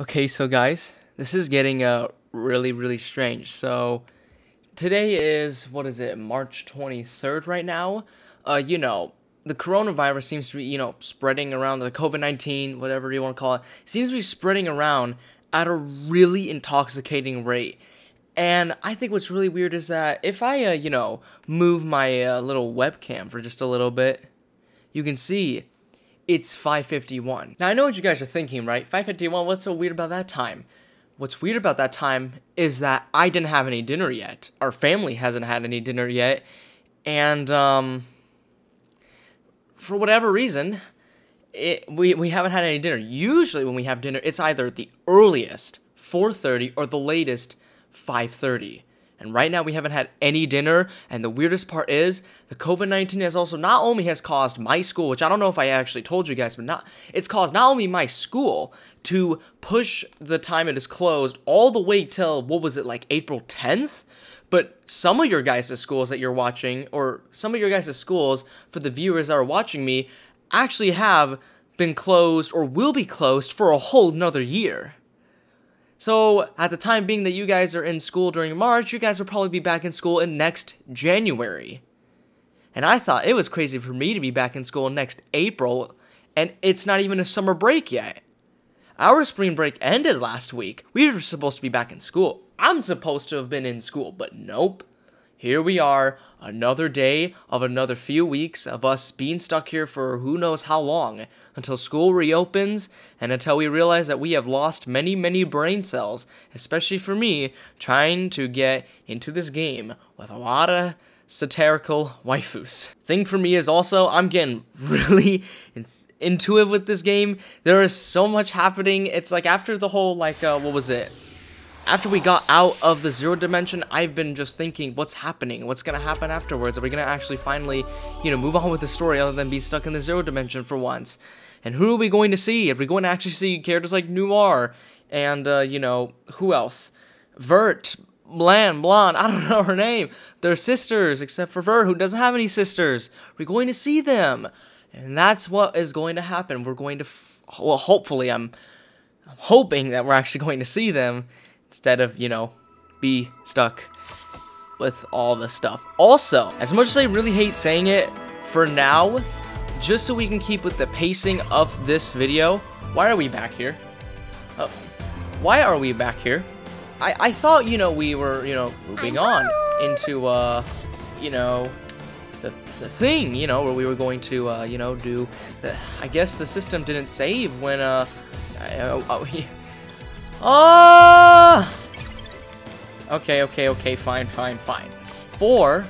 Okay, so guys, this is getting uh really really strange. So today is what is it? March 23rd right now. Uh you know, the coronavirus seems to be, you know, spreading around the COVID-19, whatever you want to call it, seems to be spreading around at a really intoxicating rate. And I think what's really weird is that if I, uh, you know, move my uh, little webcam for just a little bit, you can see it's 5:51. Now I know what you guys are thinking, right? 5:51. What's so weird about that time? What's weird about that time is that I didn't have any dinner yet. Our family hasn't had any dinner yet, and um, for whatever reason, it, we we haven't had any dinner. Usually, when we have dinner, it's either the earliest 4:30 or the latest 5:30. And right now we haven't had any dinner. And the weirdest part is the COVID-19 has also not only has caused my school, which I don't know if I actually told you guys, but not it's caused not only my school to push the time it is closed all the way till what was it like April 10th? But some of your guys' schools that you're watching, or some of your guys' schools, for the viewers that are watching me, actually have been closed or will be closed for a whole another year. So, at the time being that you guys are in school during March, you guys will probably be back in school in next January. And I thought it was crazy for me to be back in school next April, and it's not even a summer break yet. Our spring break ended last week. We were supposed to be back in school. I'm supposed to have been in school, but nope. Here we are, another day of another few weeks of us being stuck here for who knows how long until school reopens and until we realize that we have lost many, many brain cells, especially for me, trying to get into this game with a lot of satirical waifus. Thing for me is also, I'm getting really intuitive with this game. There is so much happening. It's like after the whole, like, uh, what was it? After we got out of the zero dimension, I've been just thinking, what's happening? What's gonna happen afterwards? Are we gonna actually finally, you know, move on with the story other than be stuck in the zero dimension for once? And who are we going to see? Are we going to actually see characters like Noire and, uh, you know, who else? Vert, Blanc, Blonde, I don't know her name. They're sisters, except for Vert, who doesn't have any sisters. We're going to see them. And that's what is going to happen. We're going to, well, hopefully, I'm, I'm hoping that we're actually going to see them instead of, you know, be stuck with all the stuff. Also, as much as I really hate saying it, for now, just so we can keep with the pacing of this video, why are we back here? Uh, why are we back here? I, I thought, you know, we were, you know, moving on into, uh, you know, the, the thing, you know, where we were going to, uh, you know, do the, I guess the system didn't save when, uh, I, uh, oh! Okay, okay, okay, fine, fine, fine. Four,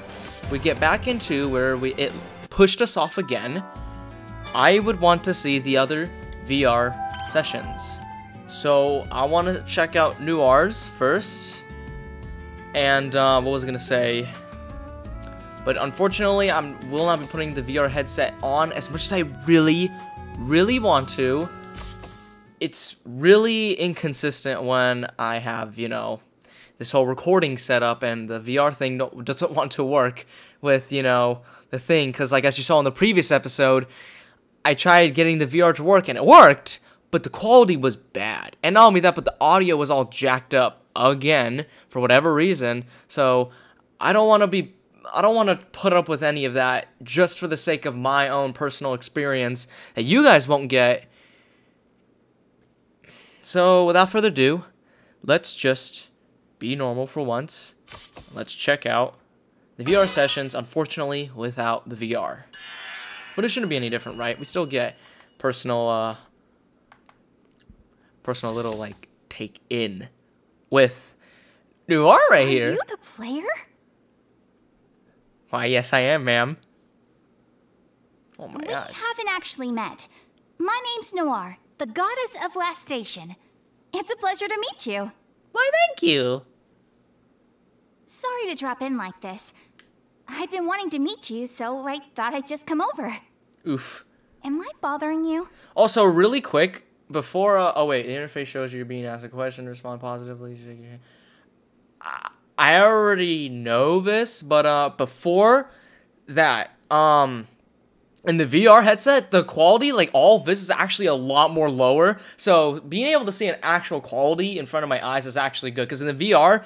we get back into where we it pushed us off again. I would want to see the other VR sessions. So I want to check out Noire's first. And uh, what was I gonna say? But unfortunately, I will not be putting the VR headset on as much as I really, really want to it's really inconsistent when I have, you know, this whole recording setup and the VR thing doesn't want to work with, you know, the thing. Because, like, as you saw in the previous episode, I tried getting the VR to work and it worked, but the quality was bad. And not only that, but the audio was all jacked up again for whatever reason. So I don't want to be. I don't want to put up with any of that just for the sake of my own personal experience that you guys won't get so, without further ado, let's just be normal for once. Let's check out the VR sessions, unfortunately, without the VR. But it shouldn't be any different, right? We still get personal, uh, personal little, like, take in with Noire right Are here. Are you the player? Why, yes, I am, ma'am. Oh my we god. We haven't actually met. My name's Noire the goddess of Lastation. It's a pleasure to meet you. Why, thank you. Sorry to drop in like this. I've been wanting to meet you, so I thought I'd just come over. Oof. Am I bothering you? Also, really quick, before, uh, oh wait, the interface shows you're being asked a question, respond positively, I already know this, but, uh, before that, um, in the VR headset, the quality, like all this, is actually a lot more lower. So being able to see an actual quality in front of my eyes is actually good. Because in the VR,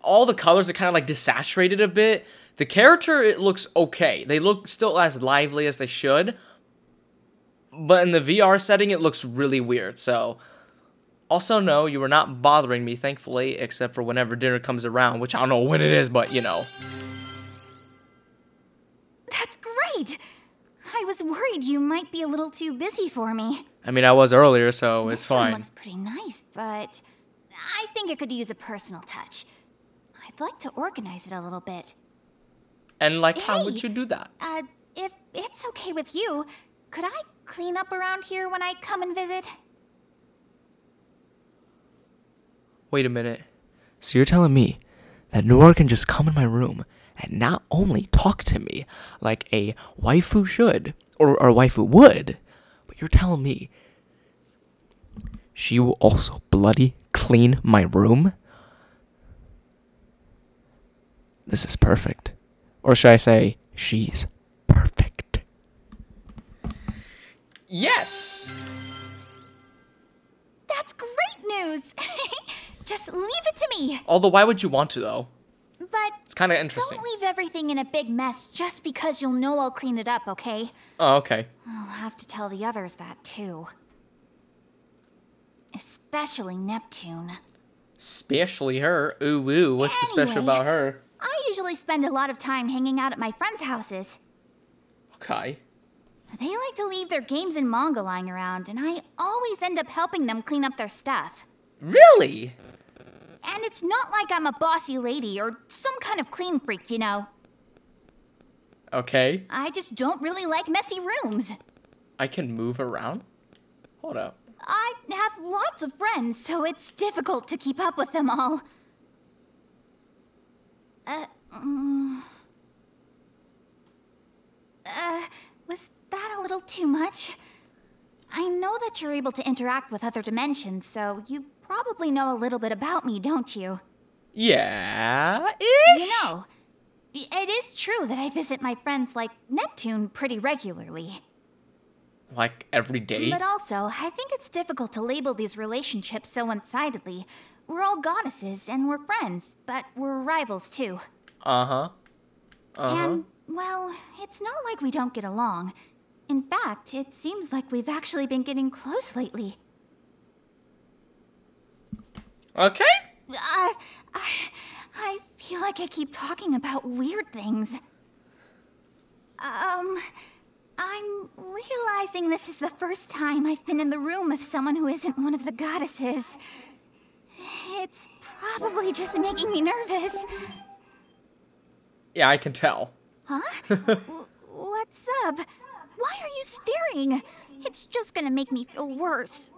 all the colors are kind of like desaturated a bit. The character, it looks okay. They look still as lively as they should. But in the VR setting, it looks really weird. So also, no, you were not bothering me, thankfully, except for whenever dinner comes around, which I don't know when it is, but you know. That's great! I was worried you might be a little too busy for me. I mean, I was earlier, so it's this one fine. looks pretty nice, but I think it could use a personal touch. I'd like to organize it a little bit. And like, how would you do that? Uh, if it's okay with you, could I clean up around here when I come and visit? Wait a minute. So you're telling me that Noire can just come in my room and not only talk to me like a waifu should, or, or a waifu would, but you're telling me she will also bloody clean my room? This is perfect. Or should I say, she's perfect. Yes! That's great news! Just leave it to me! Although, why would you want to, though? It's kind of interesting. don't leave everything in a big mess just because you'll know I'll clean it up, okay? Oh, okay. I'll have to tell the others that too. Especially Neptune. Especially her. Ooh, ooh. What's so special about her? I usually spend a lot of time hanging out at my friends' houses. Okay. They like to leave their games and manga lying around, and I always end up helping them clean up their stuff. Really? And it's not like I'm a bossy lady or some kind of clean freak, you know. Okay. I just don't really like messy rooms. I can move around? Hold up. I have lots of friends, so it's difficult to keep up with them all. Uh, mm. uh, was that a little too much? I know that you're able to interact with other dimensions, so you probably know a little bit about me, don't you? Yeah. Ish. You know, it is true that I visit my friends like Neptune pretty regularly. Like every day? But also, I think it's difficult to label these relationships so one sidedly. We're all goddesses and we're friends, but we're rivals too. Uh huh. Uh huh. And, well, it's not like we don't get along. In fact, it seems like we've actually been getting close lately. Okay. Uh, I, I feel like I keep talking about weird things. Um, I'm realizing this is the first time I've been in the room of someone who isn't one of the goddesses. It's probably just making me nervous. Yeah, I can tell. Huh? What's up? Why are you staring? It's just gonna make me feel worse.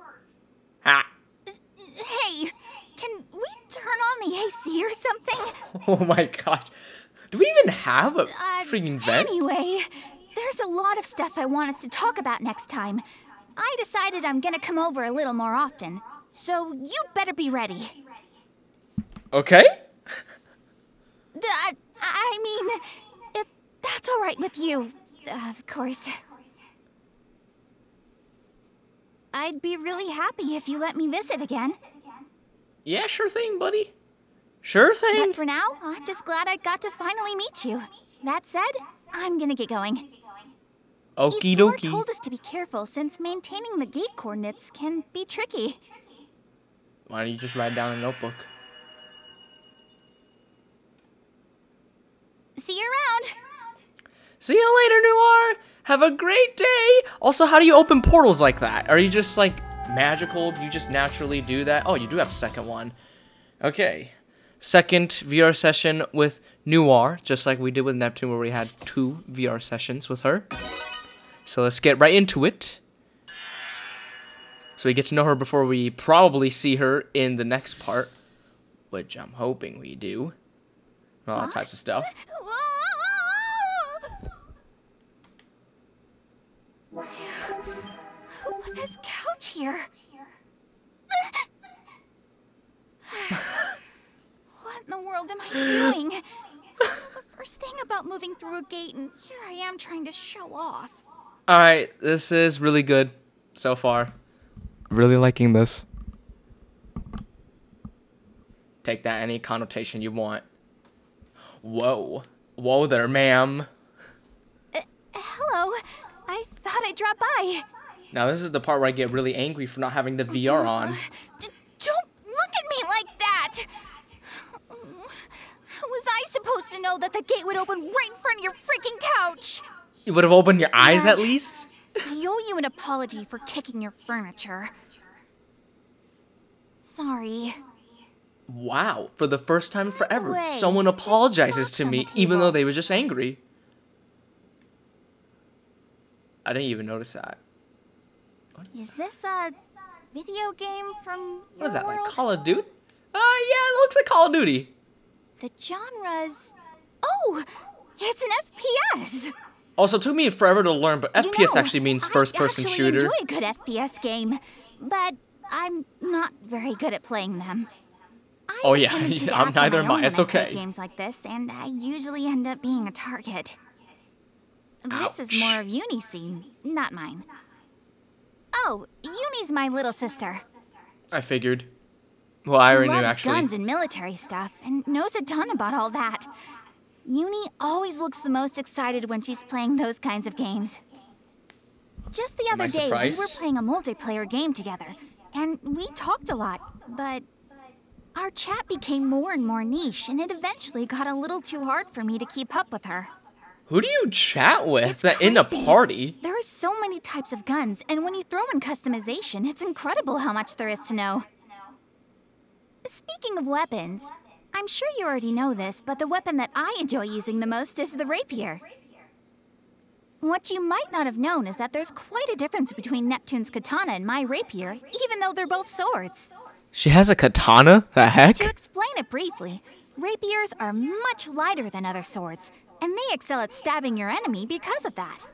Ha. Hey, can we turn on the AC or something? Oh my gosh. Do we even have a Uh, freaking vent? Anyway, there's a lot of stuff I want us to talk about next time. I decided I'm gonna come over a little more often, so you'd better be ready. Okay. I, I mean, if that's all right with you, of course. I'd be really happy if you let me visit again. Yeah, sure thing, buddy. Sure thing. But for now, I'm just glad I got to finally meet you. That said, I'm gonna get going. Okie dokie. told us to be careful since maintaining the gate coordinates can be tricky. Why don't you just write down a notebook? See you around. See you later, Noire. Have a great day. Also, how do you open portals like that? Are you just like magical? You just naturally do that? Oh, you do have a second one. Okay. Second VR session with Noire, just like we did with Neptune, where we had two VR sessions with her. So let's get right into it. So we get to know her before we probably see her in the next part, which I'm hoping we do. All types of stuff. Who put this couch here? what in the world am I doing? the first thing about moving through a gate, and here I am trying to show off. All right, this is really good so far. Really liking this. Take that any connotation you want. Whoa. Whoa there, ma'am. Uh, hello. I thought I'd drop by. Now this is the part where I get really angry for not having the VR mm-hmm. on. Don't look at me like that! How was I supposed to know that the gate would open right in front of your freaking couch? You would have opened your eyes Dad. at least? I owe you an apology for kicking your furniture. Sorry. Wow, for the first time forever, way, someone apologizes to me even though they were just angry. I didn't even notice that. Is this a video game from What is that, world? like Call of Duty? Uh, yeah, it looks like Call of Duty. the genres. Oh, it's an FPS. Also, it took me forever to learn, but You FPS know, actually means first person actually shooter. enjoy a good FPS game, but I'm not very good at playing them. I Oh, a yeah, I'm neither am I. It's okay. games like this, and I usually end up being a target. This is more of Uni's scene, not mine. Oh, Uni's my little sister. I figured. Well, I she already loves knew actually. guns and military stuff, and knows a ton about all that. Uni always looks the most excited when she's playing those kinds of games. Just the other day, we were playing a multiplayer game together, and we talked a lot, but our chat became more and more niche, and it eventually got a little too hard for me to keep up with her. Who do you chat with that in a party? There are so many types of guns, and when you throw in customization, it's incredible how much there is to know. Speaking of weapons, I'm sure you already know this, but the weapon that I enjoy using the most is the rapier. What you might not have known is that there's quite a difference between Neptune's katana and my rapier, even though they're both swords. She has a katana? The heck? To explain it briefly, rapiers are much lighter than other swords, and they excel at stabbing your enemy because of that.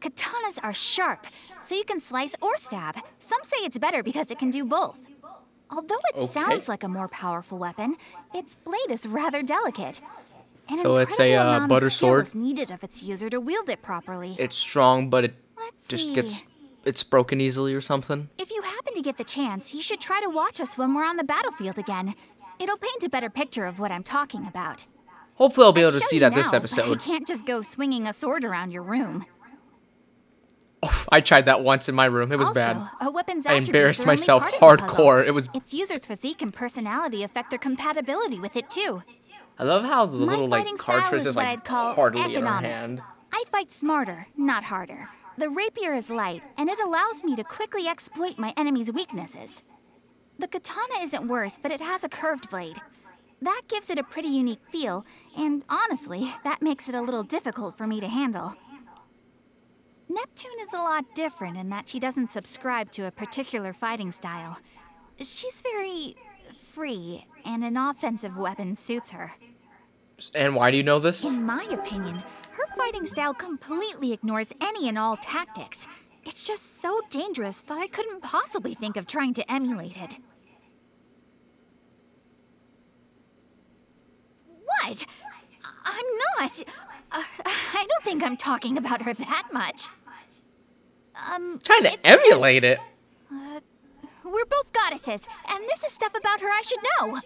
Katanas are sharp, so you can slice or stab. Some say it's better because it can do both. Although it Okay. sounds like a more powerful weapon, its blade is rather delicate. An So it's a, uh, butter sword? is needed of its user to wield it properly. It's strong, but it Let's just see. gets it's broken easily or something. If you happen to get the chance, you should try to watch us when we're on the battlefield again. It'll paint a better picture of what I'm talking about. Hopefully, I'll be able to see that this now, but episode. I can't just go swinging a sword around your room. Oh, I tried that once in my room. It was also, bad. a weapon's I embarrassed myself part of the puzzle. hardcore. It was. Its user's physique and personality affect their compatibility with it too. I love how the My little like cartridge is like hardly in her economic. hand. I fight smarter, not harder. The rapier is light, and it allows me to quickly exploit my enemy's weaknesses. The katana isn't worse, but it has a curved blade. That gives it a pretty unique feel, and honestly, that makes it a little difficult for me to handle. Neptune is a lot different in that she doesn't subscribe to a particular fighting style. She's very free, and an offensive weapon suits her. And why do you know this? In my opinion, her fighting style completely ignores any and all tactics. It's just so dangerous that I couldn't possibly think of trying to emulate it. What? I'm not. Uh, I don't think I'm talking about her that much. Um, Trying to because, emulate it. Uh, we're both goddesses, and this is stuff about her I should know.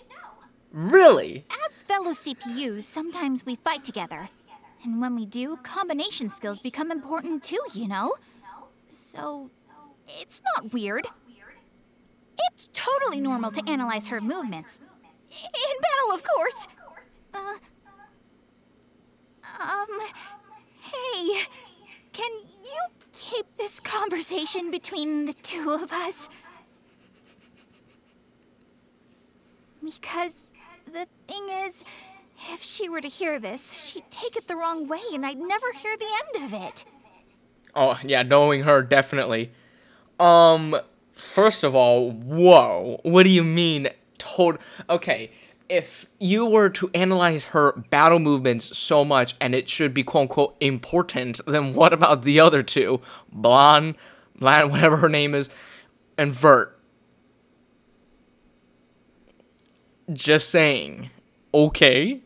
Really? As fellow CPUs, sometimes we fight together. And when we do, combination skills become important too, you know? So, it's not weird. It's totally normal to analyze her movements. In battle, of course. Uh, um, hey, can you keep this conversation between the two of us? Because the thing is, if she were to hear this, she'd take it the wrong way and I'd never hear the end of it. Oh yeah, knowing her definitely. Um, first of all, whoa. What do you mean? Total. Okay, if you were to analyze her battle movements so much, and it should be quote unquote important, then what about the other two? Blonde, Blanc, whatever her name is, and Vert. Just saying. Okay.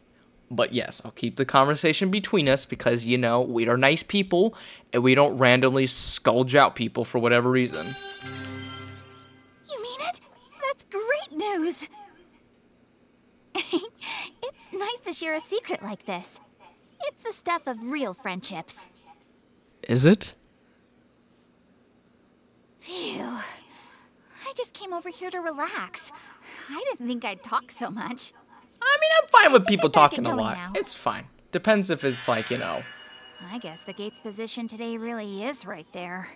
But yes, I'll keep the conversation between us because, you know, we are nice people and we don't randomly scourge out people for whatever reason. You mean it? That's great news. it's nice to share a secret like this. It's the stuff of real friendships. Is it? Phew. I just came over here to relax. I didn't think I'd talk so much. I mean, I'm fine with people talking a lot. now. It's fine. Depends if it's like, you know. I guess the gate's position today really is right there.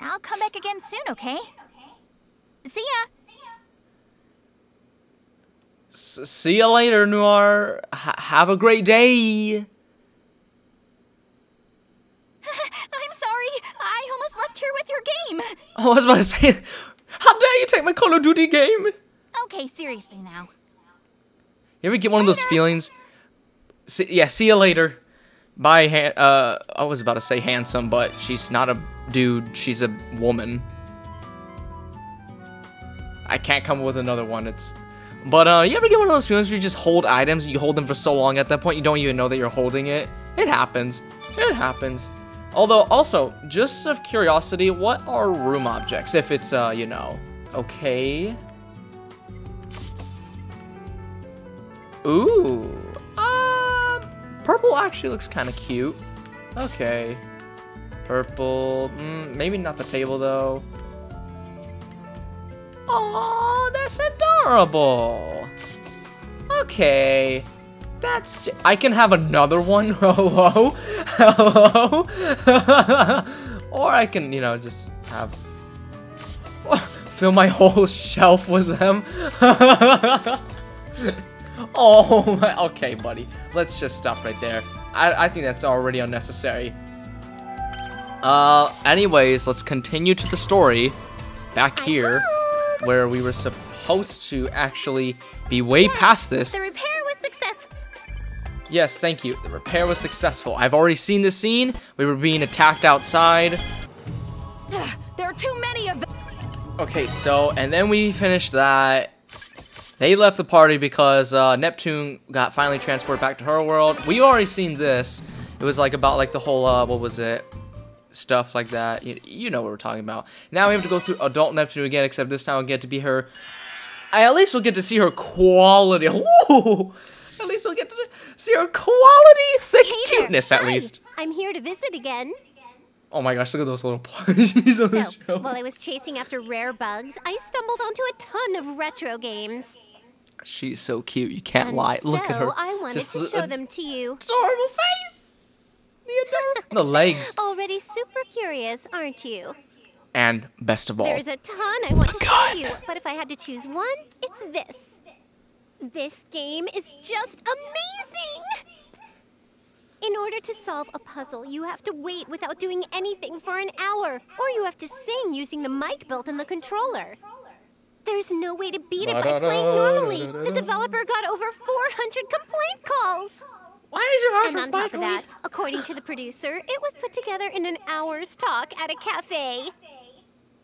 I'll come back again soon, okay? See ya! S- see you later, Noire. H- have a great day. I'm sorry! I almost left here with your game! Oh, I was about to say, how dare you take my Call of Duty game? Okay, seriously now. You ever get one of those feelings? See, yeah, see you later. Bye, uh, I was about to say handsome, but she's not a dude, she's a woman. I can't come up with another one, it's... But, uh, you ever get one of those feelings where you just hold items and you hold them for so long at that point you don't even know that you're holding it? It happens. It happens. Although, also, just of curiosity, what are room objects? If it's, uh, you know... Okay... Ooh. Um, purple actually looks kind of cute. Okay. Purple. Mm, maybe not the table though. Oh, that's adorable. Okay. That's. I can have another one. Hello. Hello. or I can, you know, just have. Fill my whole shelf with them. Oh, my, okay, buddy. Let's just stop right there. I, I think that's already unnecessary. Uh, anyways, let's continue to the story back here where we were supposed to actually be way past this. The repair was successful. Yes, thank you. The repair was successful. I've already seen the scene. We were being attacked outside. There are too many of them. Okay, so, and then we finished that. They left the party because uh, Neptune got finally transported back to her world. We already seen this. It was like about like the whole, uh, what was it? Stuff like that. You, you know what we're talking about. Now we have to go through adult Neptune again, except this time we'll get to be her. I, at least we'll get to see her quality. Ooh, at least we'll get to see her quality, thick Hey there. cuteness at Hi. least. I'm here to visit again. Oh my gosh, look at those little plushies on the So, show. while I was chasing after rare bugs, I stumbled onto a ton of retro games. She's so cute. You can't And lie. so Look at her. I wanted Just to show them to you. adorable face. The the legs. Already super curious, aren't you? And best of all, There's a ton I want to gun. show you, but if I had to choose one, it's this. This game is just amazing! In order to solve a puzzle, you have to wait without doing anything for an hour, or you have to sing using the mic built in the controller. There's no way to beat it by playing normally. The developer got over 400 complaint calls. Why is your heart And on top of that, according to the producer, it was put together in an hour's talk at a cafe.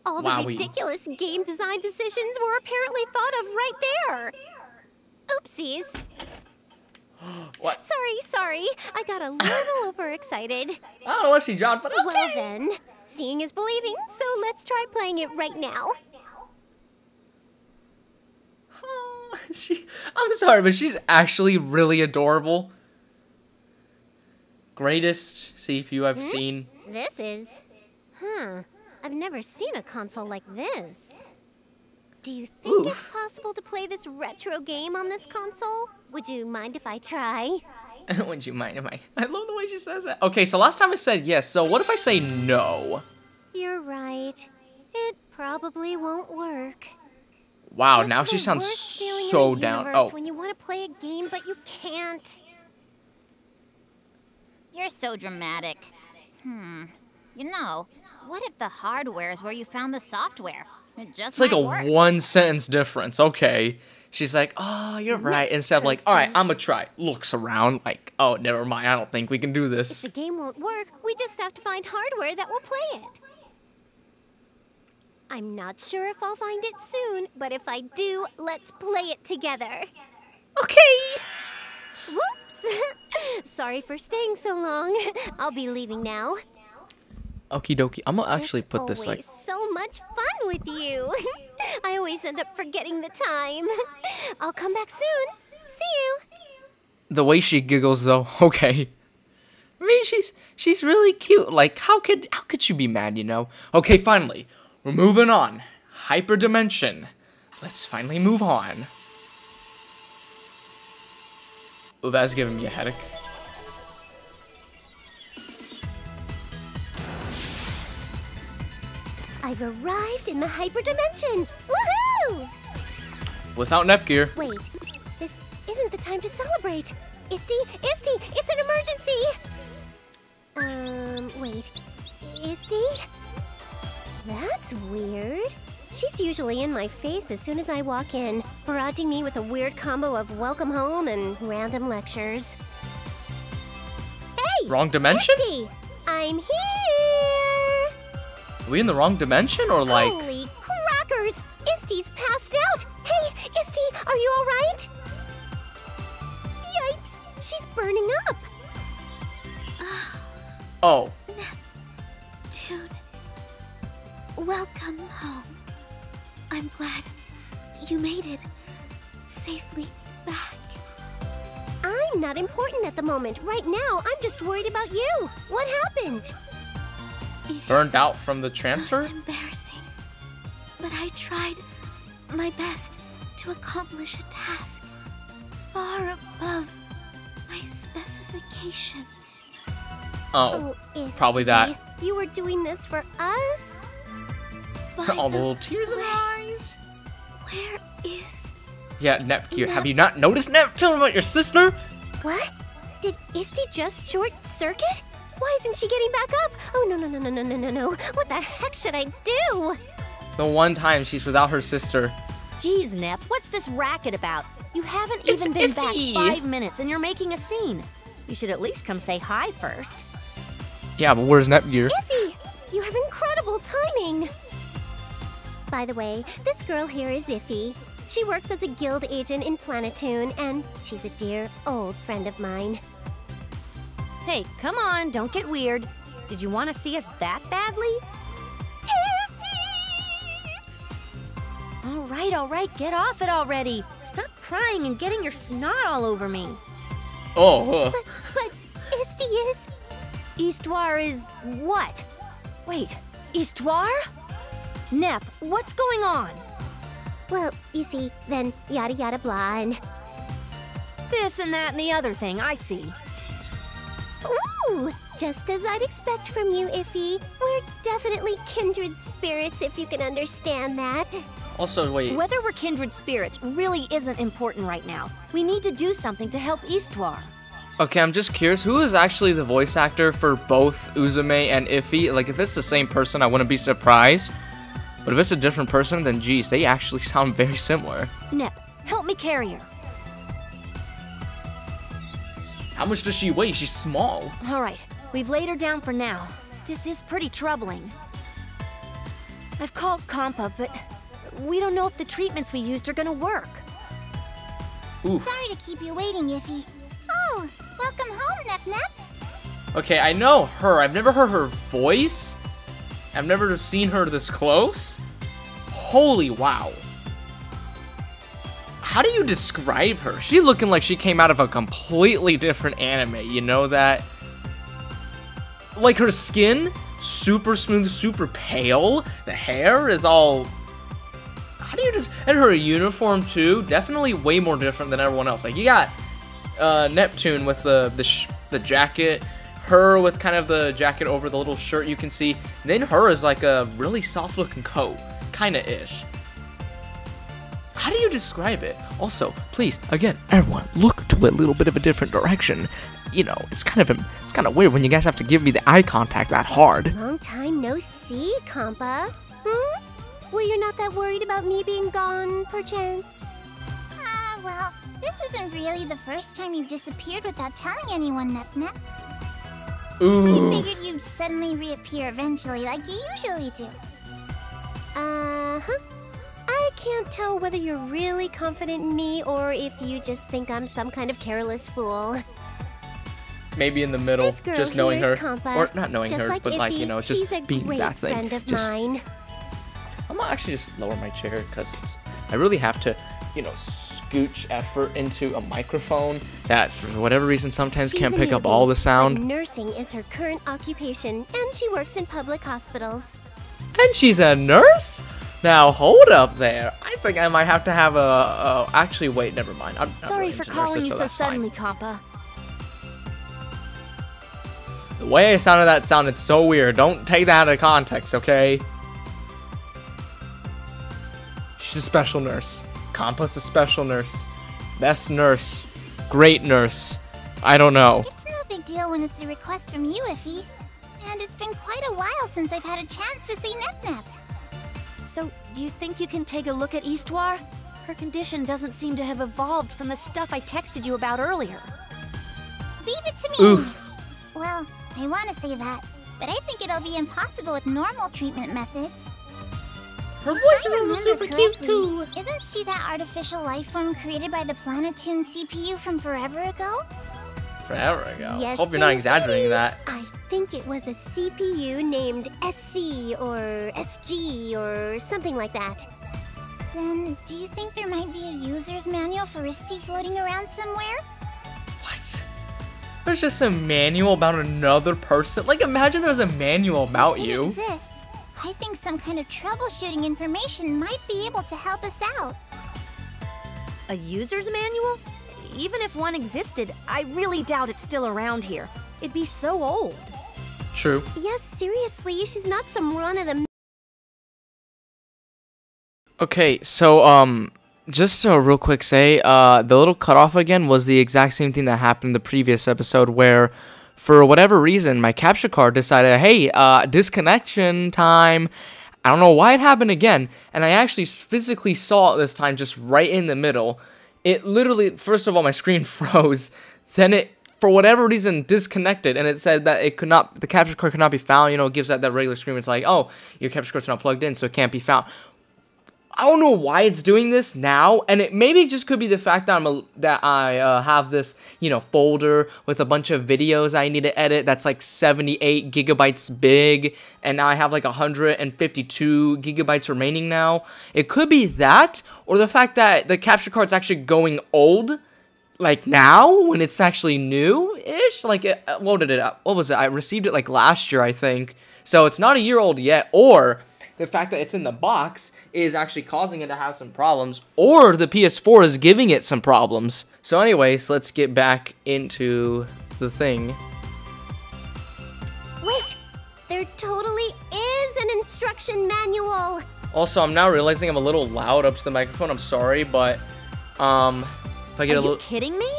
All the Wowie. ridiculous game design decisions were apparently thought of right there. Oopsies. What? Sorry, sorry. I got a little overexcited. I don't know what she dropped, but okay. Well then, seeing is believing, so let's try playing it right now. Oh, she, I'm sorry, but she's actually really adorable. Greatest CPU I've hmm? seen. This is. Huh. I've never seen a console like this. Do you think it's possible to play this retro game on this console? Would you mind if I try? Would you mind if I? I love the way she says that. Okay, so last time I said yes. So what if I say no? You're right. It probably won't work. Wow, That's now she sounds so down. Oh, when you want to play a game but you can't. You're so dramatic. Hmm. You know, what if the hardware is where you found the software? It just it's like a work. one sentence difference. Okay. She's like, oh, you're right. Next Instead of like, all right. I'm gonna try. Looks around like, oh, never mind. I don't think we can do If this. the game won't work, we just have to find hardware that will play it. I'm not sure if I'll find it soon, but if I do, let's play it together. Okay. Sorry for staying so long. I'll be leaving now. Okie dokie. I'm gonna actually It's put this like. so much fun with you. I always end up forgetting the time. I'll come back soon. See you. The way she giggles, though. Okay. I mean, she's she's really cute. Like, how could how could you be mad? You know? Okay, finally, we're moving on. Hyperdimension. Let's finally move on. Oh, that's giving me a headache. I've arrived in the hyperdimension. Woohoo! Without Nepgear. Wait, this isn't the time to celebrate. Isty, Isty, it's an emergency. Um, wait. Isty? That's weird. She's usually in my face as soon as I walk in, barraging me with a weird combo of welcome home and random lectures. Hey! Wrong dimension? Isty! I'm here! Are we in the wrong dimension or like? Holy crackers! Isty's passed out! Hey, Isty, are you alright? Yikes! She's burning up! Oh, Tune, welcome home. I'm glad you made it safely back. I'm not important at the moment. Right now, I'm just worried about you. What happened? It is burned out from the transfer. Most embarrassing. But I tried my best to accomplish a task far above my specifications. Uh, oh, Isty, probably that. You were doing this for us? All the little tears in her eyes. Where is Yeah, Nepgear. Have you not noticed Neptune about your sister? What? Did Isty just short circuit? Why isn't she getting back up? Oh no no no no no no no no! What the heck should I do? The one time she's without her sister. Geez, Nep, what's this racket about? You haven't It's even been iffy. back five minutes and you're making a scene. You should at least come say hi first. Yeah, but where's Nepgear? Iffy, you have incredible timing. By the way, this girl here is Iffy. She works as a guild agent in Planeptune, and she's a dear old friend of mine. Hey, come on, don't get weird. Did you want to see us that badly? All right, all right, get off it already. Stop crying and getting your snot all over me. Oh, uh, But Isty is. Histoire is what? Wait, Histoire? Nep, what's going on? Well, you see, then yada yada blah, and. This and that and the other thing, I see. Ooh! Just as I'd expect from you, Iffy. We're definitely kindred spirits, if you can understand that. also wait. Whether we're kindred spirits really isn't important right now. We need to do something to help Histoire. Okay, I'm just curious. Who is actually the voice actor for both Uzume and Iffy? Like, if it's the same person, I wouldn't be surprised. But if it's a different person, then geez, they actually sound very similar. Nep, help me carry her. How much does she weigh? She's small. All right, we've laid her down for now. This is pretty troubling. I've called Compa, but we don't know if the treatments we used are gonna work. Ooh. Sorry to keep you waiting, Iffy. Oh, welcome home, Nep Nep. Okay, I know her. I've never heard her voice. I've never seen her this close. Holy wow. How do you describe her? She looking like she came out of a completely different anime. You know that? Like her skin, super smooth, super pale. The hair is all. How do you just. And her uniform too. Definitely way more different than everyone else. Like you got uh, Neptune with the the the jacket, her with kind of the jacket over the little shirt you can see. Then her is like a really soft looking coat, kind of ish. How do you describe it? Also, please, again, everyone, look to a little bit of a different direction. You know, it's kind of it's kind of weird when you guys have to give me the eye contact that hard. Long time no see, Compa. Hmm? Well, you're not that worried about me being gone, perchance? Ah, well, this isn't really the first time you've disappeared without telling anyone, Nep Nep. I Ooh. figured you'd suddenly reappear eventually, like you usually do. Uh huh. I can't tell whether you're really confident in me or if you just think I'm some kind of careless fool. Maybe in the middle, just knowing her, Compa. or not knowing her, like but like you know, it's just a being that thing. friend of just, mine. I'm gonna actually just lower my chair because it's. I really have to, you know, scooch effort into a microphone that, for whatever reason, sometimes She's can't pick up all the sound. Nursing is her current occupation, and she works in public hospitals. And she's a nurse. Now hold up there. I think I might have to have a. a actually, wait, never mind. I'm, Sorry really for calling nurses, you so fine. suddenly, Compa. The way I sounded that sounded so weird. Don't take that out of context, okay? She's a special nurse. Compa's a special nurse. Best nurse. Great nurse. I don't know. It's no big deal when it's a request from you, Iffy. And it's been quite a while since I've had a chance to see Nep Nep. So, do you think you can take a look at Histoire? Her condition doesn't seem to have evolved from the stuff I texted you about earlier. Leave it to me! Oof. Well, I want to say that, but I think it'll be impossible with normal treatment methods. Her voice If I remember correctly, Isn't she that artificial life form created by the Planeptune CPU from forever ago? Forever ago. Yes, Hope you're not indeed. exaggerating that. I think it was a CPU named SC or SG or something like that. Then, do you think there might be a user's manual for Risty floating around somewhere? What? There's just a manual about another person? Like, imagine there's a manual about it you. exists, I think some kind of troubleshooting information might be able to help us out. A user's manual? Even if one existed, I really doubt it's still around here. It'd be so old. True. Yes, seriously, she's not some run of the Okay, so um, just to real quick say, uh, the little cutoff again was the exact same thing that happened in the previous episode, where for whatever reason my capture card decided, hey, uh, disconnection time. I don't know why it happened again, and I actually physically saw it this time, just right in the middle. It literally, first of all, my screen froze. Then it, for whatever reason, disconnected, and it said that it could not, the capture card could not be found. You know, it gives that that regular screen. It's like, oh, your capture card's not plugged in, so it can't be found. I don't know why it's doing this now, and it maybe just could be the fact that I'm a, that I uh, have this you know folder with a bunch of videos I need to edit that's like 78 gigabytes big, and now I have like 152 gigabytes remaining now. It could be that, or the fact that the capture card's actually going old, like now when it's actually new-ish. Like it, uh, what did it? What was it? I received it like last year, I think. So it's not a year old yet, or the fact that it's in the box is actually causing it to have some problems, or the PS4 is giving it some problems. So, anyways, let's get back into the thing. Wait! There totally is an instruction manual! Also, I'm now realizing I'm a little loud up to the microphone. I'm sorry, but um, if I get Are a you little. kidding me?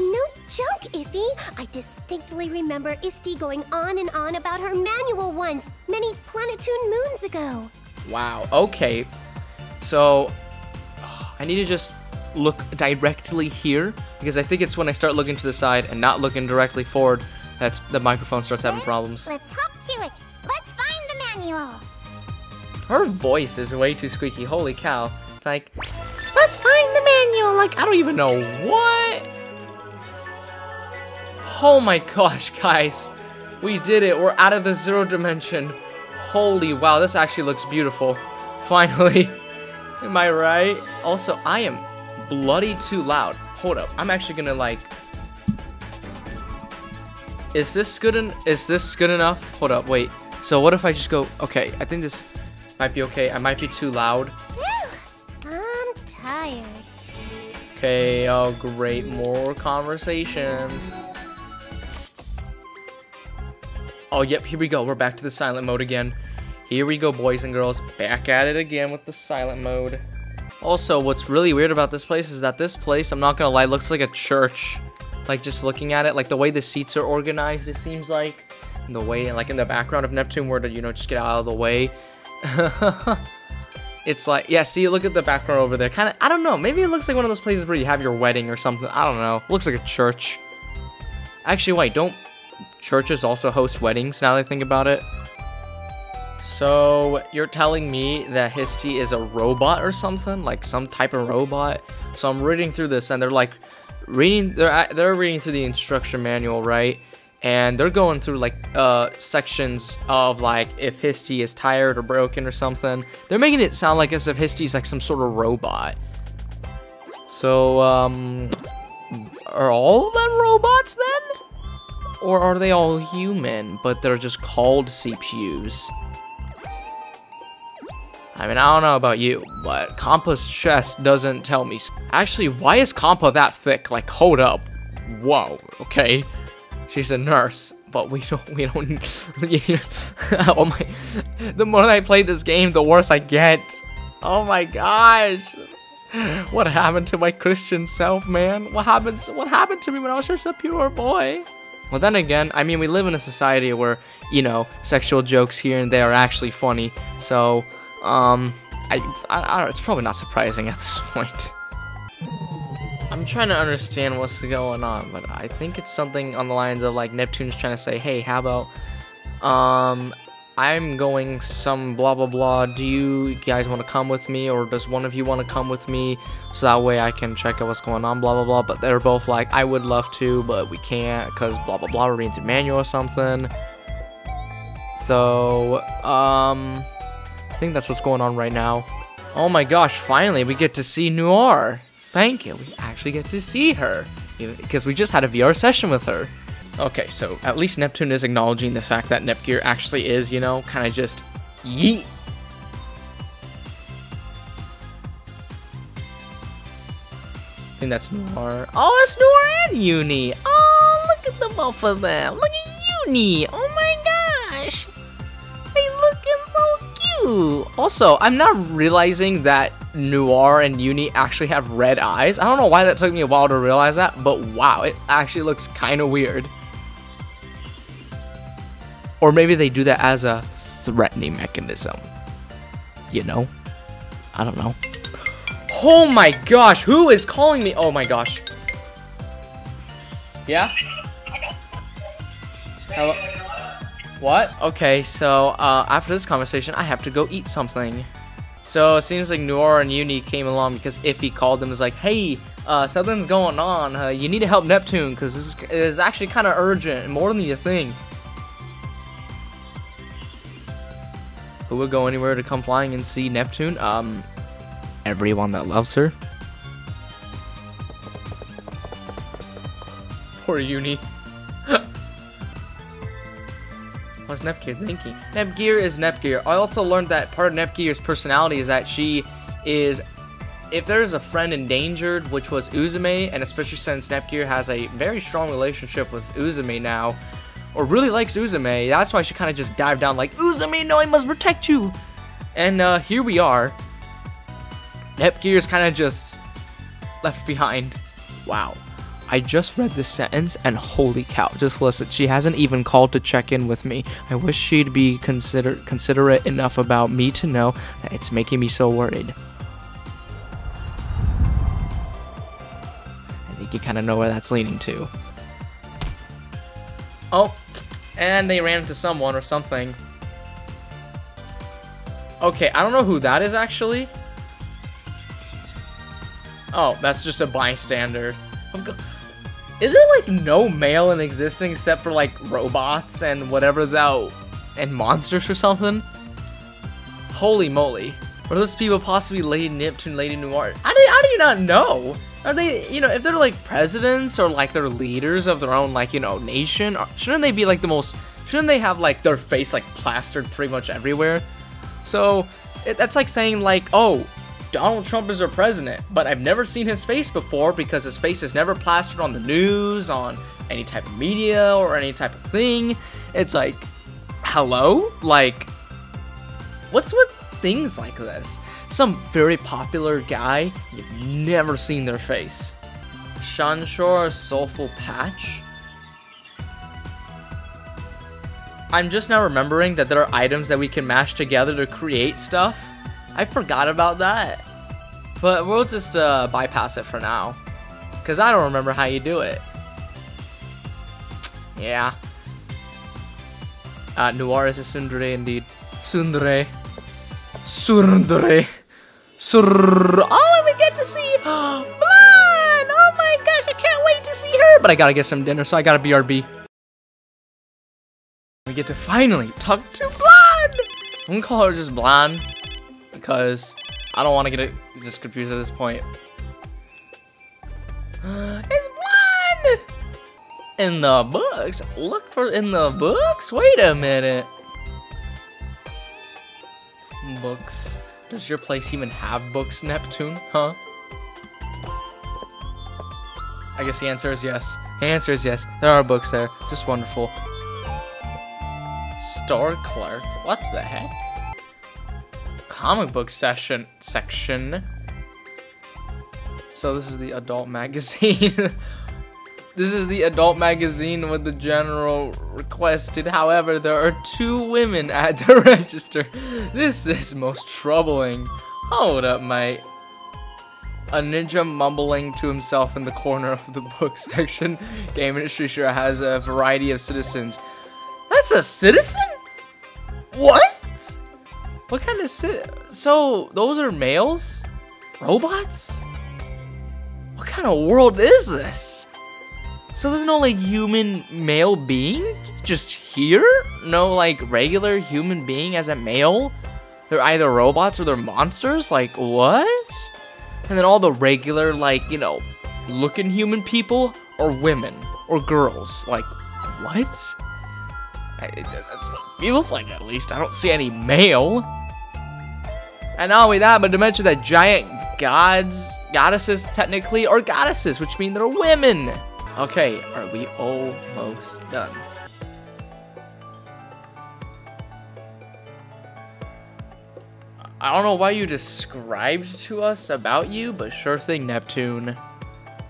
No joke, Iffy! I distinctly remember Isti going on and on about her manual once, many Planeptune moons ago. Wow. Okay. So I need to just look directly here because I think it's when I start looking to the side and not looking directly forward that's the microphone starts having problems. Let's hop to it. Let's find the manual. Her voice is way too squeaky. Holy cow. It's like, let's find the manual. Like, I don't even know what. Oh my gosh, guys. We did it. We're out of the zero dimension. Holy wow, this actually looks beautiful. Finally. Am I right? Also, I am bloody too loud. Hold up. I'm actually gonna like. Is this good? En- is this good enough? Hold up. Wait. So what if I just go? Okay, I think this might be okay. I might be too loud. I'm tired. Okay. Oh, great. More conversations. Oh, yep. Here we go. We're back to the silent mode again. Here we go, boys and girls. Back at it again with the silent mode. Also, what's really weird about this place is that this place, I'm not gonna lie, looks like a church. Like, just looking at it, like the way the seats are organized, it seems like. And the way, like in the background of Neptune, where to, you know, just get out of the way. it's like, yeah, see, look at the background over there. Kind of, I don't know, maybe it looks like one of those places where you have your wedding or something. I don't know. Looks like a church. Actually, wait, don't churches also host weddings now that I think about it? So you're telling me that Histy is a robot or something, like some type of robot? So I'm reading through this, and they're like reading. They're they're reading through the instruction manual, right? And they're going through like uh sections of like if Histy is tired or broken or something. They're making it sound like as if Histy's like some sort of robot. So um, are all of them robots then? Or are they all human, but they're just called CPUs? I mean, I don't know about you, but Compa's chest doesn't tell me. Actually, why is Compa that thick? Like, hold up. Whoa, okay. She's a nurse, but we don't, we don't, oh my, the more I play this game, the worse I get. Oh my gosh. What happened to my Christian self, man? What happened, what happened to me when I was just a pure boy? Well, then again, I mean, we live in a society where, you know, sexual jokes here and there are actually funny, so, um, I, I, I it's probably not surprising at this point. I'm trying to understand what's going on, but I think it's something on the lines of like Neptune's trying to say, hey, how about, um, I'm going some blah blah blah. Do you guys want to come with me, or does one of you want to come with me, so that way I can check out what's going on, blah blah blah. But they're both like, I would love to, but we can't because blah blah blah. We're reading through manual or something. So, um. I think that's what's going on right now. Oh my gosh, finally we get to see Noire. Thank you, we actually get to see her. Because we just had a VR session with her. Okay, so at least Neptune is acknowledging the fact that Nepgear actually is, you know, kind of just yeet. I think that's Noire. Oh, it's Noire and Uni. Oh, look at the both of them. Look at Uni. Oh my gosh. They looking so cute. Also, I'm not realizing that Noire and Uni actually have red eyes. I don't know why that took me a while to realize that, but wow, it actually looks kind of weird. Or maybe they do that as a threatening mechanism. You know? I don't know. Oh my gosh, who is calling me? Oh my gosh. Yeah? Hello? What? Okay, so uh, after this conversation, I have to go eat something. So it seems like Noire and Uni came along because Iffy called them is like, hey, uh, something's going on. Uh, you need to help Neptune because this is, is actually kind of urgent, more than you think. Who would go anywhere to come flying and see Neptune? Um, everyone that loves her. Poor Uni. What's Nepgear thinking? Nepgear is Nepgear. I also learned that part of Nepgear's personality is that she is, if there's a friend endangered, which was Uzume, and especially since Nepgear has a very strong relationship with Uzume now, or really likes Uzume, that's why she kind of just dived down like, Uzume, no, I must protect you! And uh, here we are. Nepgear is kind of just left behind. Wow. I just read this sentence and holy cow, just listen, she hasn't even called to check in with me. I wish she'd be consider considerate enough about me to know that it's making me so worried. I think you kind of know where that's leaning to. Oh, and they ran into someone or something. Okay, I don't know who that is actually. Oh, that's just a bystander. Is there like no male in existence except for like robots and whatever thou and monsters or something? Holy moly. Are those people possibly Lady Neptune, Lady Noire? How do, how do you not know? Are they, you know, if they're like presidents or like they're leaders of their own like, you know, nation, uh, shouldn't they be like the most, shouldn't they have like their face like plastered pretty much everywhere? So, it, that's like saying like, oh, Donald Trump is our president, but I've never seen his face before because his face is never plastered on the news, on any type of media, or any type of thing. It's like, hello? Like, what's with things like this? Some very popular guy, you've never seen their face. Shanshore Soulful Patch? I'm just now remembering that there are items that we can mash together to create stuff. I forgot about that. But we'll just uh, bypass it for now. Because I don't remember how you do it. Yeah. Uh, Noire is a tsundere indeed. Sundre. Sundre. Sur. Oh, and we get to see Blanc! Oh my gosh, I can't wait to see her! But I gotta get some dinner, so I gotta BRB. We get to finally talk to Blanc! I'm gonna call her just Blanc because I don't want to get it just confused at this point. it's Blanc! In the books? Look for in the books? Wait a minute. Books. Does your place even have books, Neptune? Huh? I guess the answer is yes. The answer is yes. There are books there. Just wonderful. Store clerk? What the heck? Comic book session section. So this is the adult magazine. This is the adult magazine with the general requested. However, there are two women at the register. This is most troubling. Hold up, mate. A ninja mumbling to himself in the corner of the book section. Game industry sure has a variety of citizens. That's a citizen? What? What kind of ci- So, those are males? Robots? What kind of world is this? So there's no like human male being just here? No like regular human being as a male? They're either robots or they're monsters? Like what? And then all the regular like, you know, looking human people or women or girls. Like what? I, that's what it feels like at least. I don't see any male. And not only that, but to mention that giant gods, goddesses technically, are goddesses, which mean they're women. Okay, are we almost done? I don't know why you described to us about you, but sure thing, Neptune.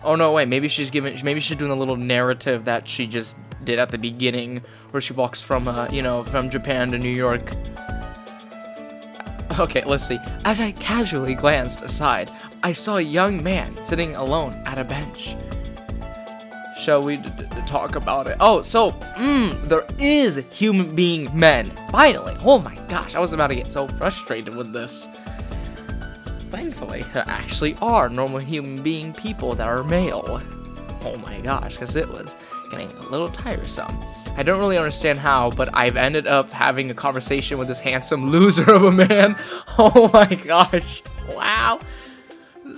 Oh no, wait, maybe she's giving, maybe she's doing a little narrative that she just did at the beginning, where she walks from, uh, you know, from Japan to New York. Okay, let's see. As I casually glanced aside, I saw a young man sitting alone at a bench. Shall we talk about it? Oh, so, mmm, there is human being men. Finally. Oh my gosh, I was about to get so frustrated with this. Thankfully, there actually are normal human being people that are male. Oh my gosh, because it was getting a little tiresome. I don't really understand how, but I've ended up having a conversation with this handsome loser of a man. Oh my gosh. Wow.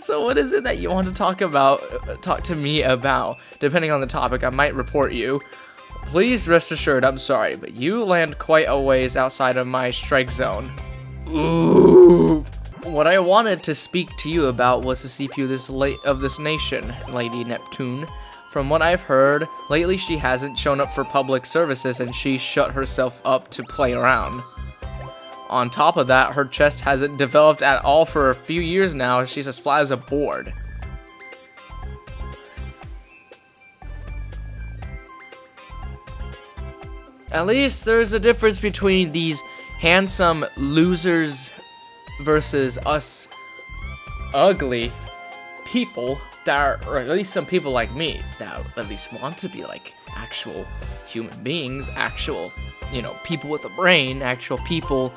So what is it that you want to talk about, uh, talk to me about? Depending on the topic, I might report you. Please rest assured, I'm sorry, but you land quite a ways outside of my strike zone. Ooh. What I wanted to speak to you about was the CPU this late of this nation, Lady Neptune. From what I've heard, lately she hasn't shown up for public services and she shut herself up to play around. On top of that, her chest hasn't developed at all for a few years now. She's as flat as a board. At least there's a difference between these handsome losers versus us ugly people that are, or at least some people like me that at least want to be like actual human beings, actual, you know, people with a brain, actual people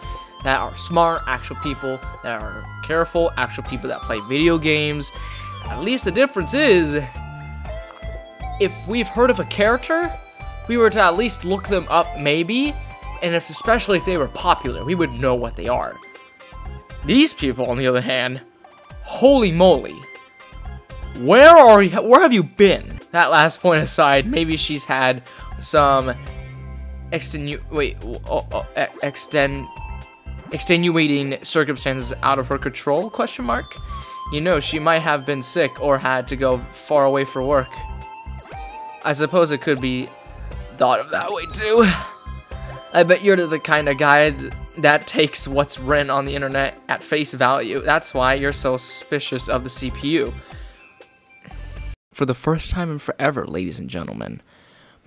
that are smart, actual people that are careful, actual people that play video games. At least the difference is if we've heard of a character, we were to at least look them up maybe, and if especially if they were popular, we would know what they are. These people, on the other hand, holy moly. Where are you? Where have you been? That last point aside, maybe she's had some extenu wait oh, oh, extend extenuating circumstances out of her control question mark? You know she might have been sick or had to go far away for work. I suppose it could be thought of that way too. I bet you're the kind of guy that takes what's written on the internet at face value. That's why you're so suspicious of the cpu for the first time in forever ladies and gentlemen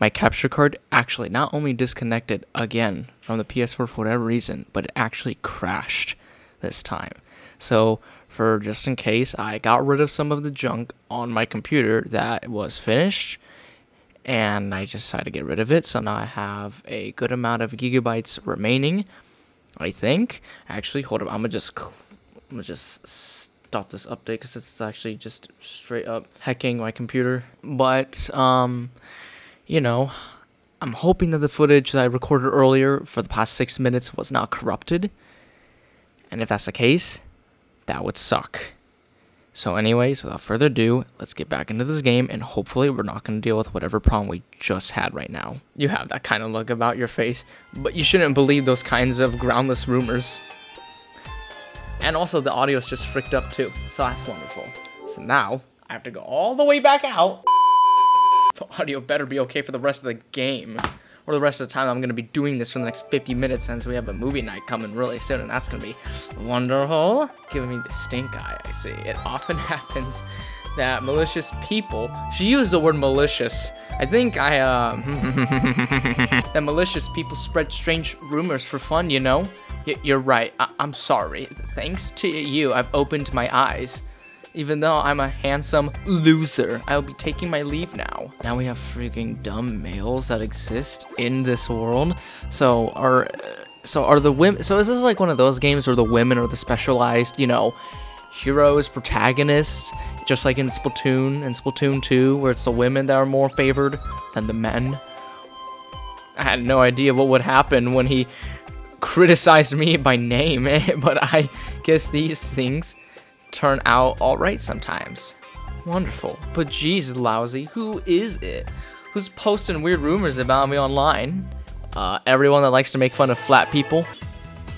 my capture card actually not only disconnected again from the PS4 for whatever reason, but it actually crashed this time. So, for just in case, I got rid of some of the junk on my computer that was finished, and I just decided to get rid of it. So now I have a good amount of gigabytes remaining I think. Actually, hold up. I'm gonna just, I'm gonna just stop this update because it's actually just straight up hacking my computer. But um, you know, I'm hoping that the footage that I recorded earlier for the past six minutes was not corrupted. And if that's the case, that would suck. So, anyways, without further ado, let's get back into this game, and hopefully, we're not going to deal with whatever problem we just had right now. You have that kind of look about your face, but you shouldn't believe those kinds of groundless rumors. And also, the audio is just fricked up too, so that's wonderful. So now, I have to go all the way back out. Audio better be okay for the rest of the game or the rest of the time I'm going to be doing this for the next 50 minutes since we have a movie night coming really soon, and that's going to be wonderful. Giving me the stink eye, I see. It often happens that malicious people, she used the word malicious. I think I, uh, that malicious people spread strange rumors for fun, you know? Y you're right. I I'm sorry. Thanks to you, I've opened my eyes. Even though I'm a handsome loser, I'll be taking my leave now. Now we have freaking dumb males that exist in this world. So are so are the women so is this like one of those games where the women are the specialized, you know, heroes, protagonists, just like in Splatoon and Splatoon 2, where it's the women that are more favored than the men? I had no idea what would happen when he criticized me by name, but I guess these things turn out alright sometimes. Wonderful. But geez, lousy, who is it? Who's posting weird rumors about me online? Uh, everyone that likes to make fun of flat people?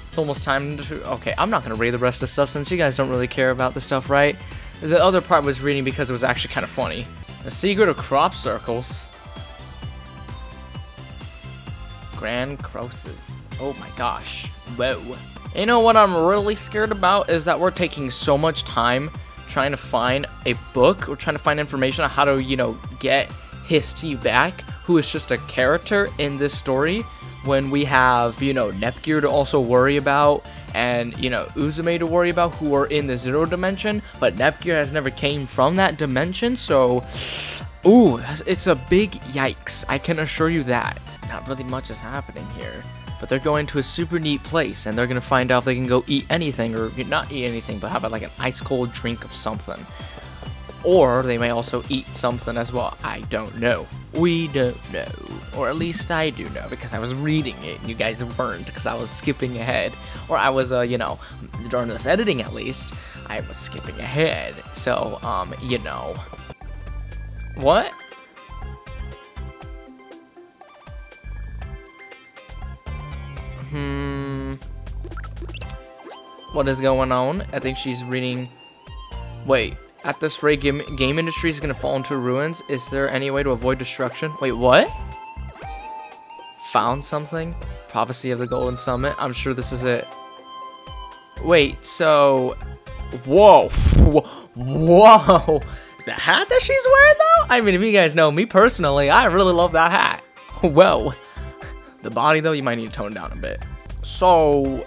It's almost time to... Okay, I'm not going to read the rest of the stuff since you guys don't really care about the stuff, right? The other part was reading because it was actually kind of funny. The secret of crop circles. Grand Crosses. Oh my gosh. Whoa. You know what I'm really scared about is that we're taking so much time trying to find a book or trying to find information on how to, you know, get Histy back, who is just a character in this story, when we have, you know, Nepgear to also worry about and, you know, Uzume to worry about who are in the zero dimension, but Nepgear has never came from that dimension, so ooh, it's a big yikes. I can assure you that. Not really much is happening here but they're going to a super neat place and they're going to find out if they can go eat anything or not eat anything, but have like an ice cold drink of something. Or they may also eat something as well. I don't know. We don't know. Or at least I do know because I was reading it and you guys weren't because I was skipping ahead. Or I was, uh, you know, during this editing at least, I was skipping ahead. So, um, you know. What? What is going on? I think she's reading. Wait. At this rate, game, game industry is gonna fall into ruins. Is there any way to avoid destruction? Wait, what? Found something? Prophecy of the Golden Summit. I'm sure this is it. Wait, so... Whoa. Whoa. The hat that she's wearing, though? I mean, if you guys know me personally, I really love that hat. Whoa. The body, though, you might need to tone down a bit. So,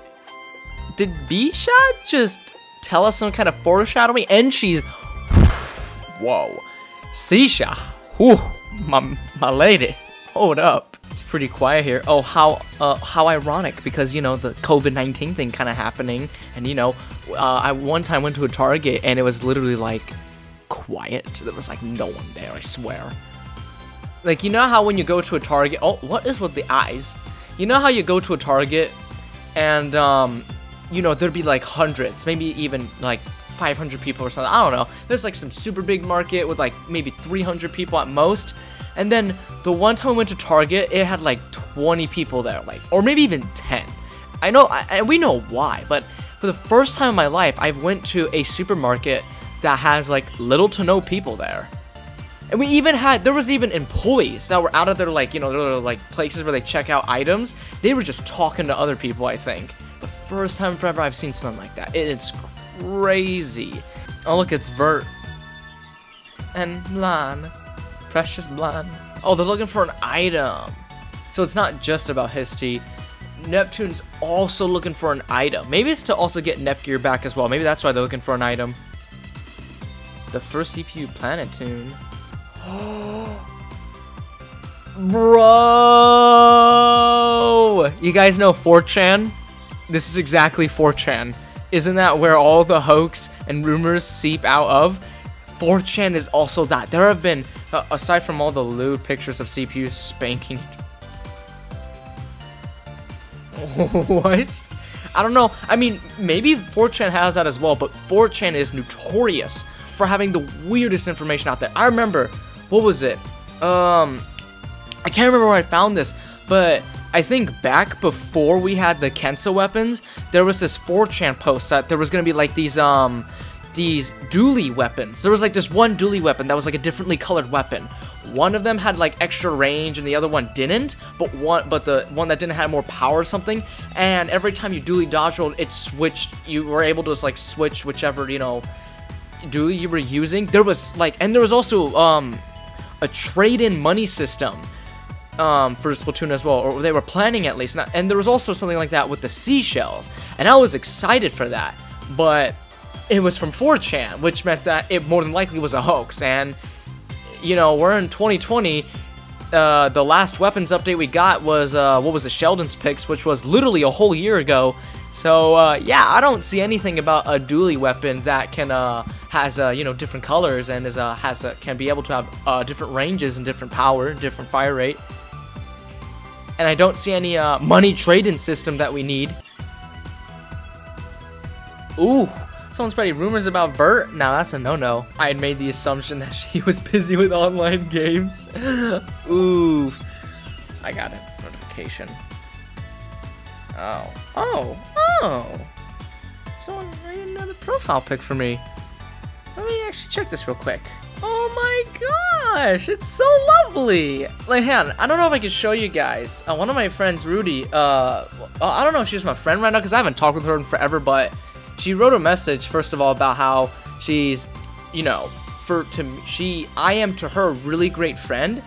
did B-Sha just tell us some kind of foreshadowing? And she's... Whoa. Sisha. Whew, my, my lady. Hold up. It's pretty quiet here. Oh, how uh, how ironic because you know the COVID-19 thing kind of happening, and you know, uh, I one time went to a Target and it was literally like quiet. There was like no one there. I swear. Like, you know how when you go to a Target... Oh, what is with the eyes? You know how you go to a Target and, um, you know, there'd be like hundreds, maybe even like 500 people or something. I don't know. There's like some super big market with like maybe 300 people at most. And then the one time we went to Target, it had like 20 people there, like, or maybe even 10. I know, and we know why, but for the first time in my life, I've went to a supermarket that has like little to no people there. And we even had, there was even employees that were out of their, like, you know, their, like, places where they check out items. They were just talking to other people, I think. First time forever I've seen something like that. It's crazy. Oh, look, it's Vert. And Blanc. Precious Blanc. Oh, they're looking for an item. So it's not just about Histy. Neptune's also looking for an item. Maybe it's to also get Nepgear back as well. Maybe that's why they're looking for an item. The first CPU Planeptune. Bro! You guys know 4chan? This is exactly 4chan. Isn't that where all the hoax and rumors seep out of? 4chan is also that. There have been, uh, aside from all the lewd pictures of CPU spanking. what? I don't know. I mean, maybe 4chan has that as well, but 4chan is notorious for having the weirdest information out there. I remember, what was it? Um, I can't remember where I found this, but I think back before we had the Kensa weapons, there was this 4chan post that there was gonna be like these um these dually weapons. There was like this one dually weapon that was like a differently colored weapon. One of them had like extra range and the other one didn't, but one but the one that didn't have more power or something. And every time you dually dodge rolled, it switched. You were able to just like switch whichever you know dually you were using. There was like, and there was also um a trade-in money system um, for Splatoon as well, or they were planning at least. And there was also something like that with the seashells, and I was excited for that, but it was from 4chan, which meant that it more than likely was a hoax. And you know, we're in 2020. Uh, the last weapons update we got was uh, what was the Sheldon's picks, which was literally a whole year ago. So uh, yeah, I don't see anything about a dually weapon that can uh, has uh, you know different colors and is uh, has can be able to have different ranges and different power, different fire rate. And I don't see any uh, money trading system that we need. Ooh, someone's spreading rumors about Vert. Now that's a no-no. I had made the assumption that she was busy with online games. Ooh, I got a notification. Oh, oh, oh. Someone made another profile pic for me. Let me actually check this real quick. Oh my gosh, it's so lovely. Like, hang on, I don't know if I can show you guys. Uh, one of my friends, Rudy, uh, I don't know if she's my friend right now because I haven't talked with her in forever, but she wrote a message, first of all, about how she's, you know, for to she, I am to her really great friend.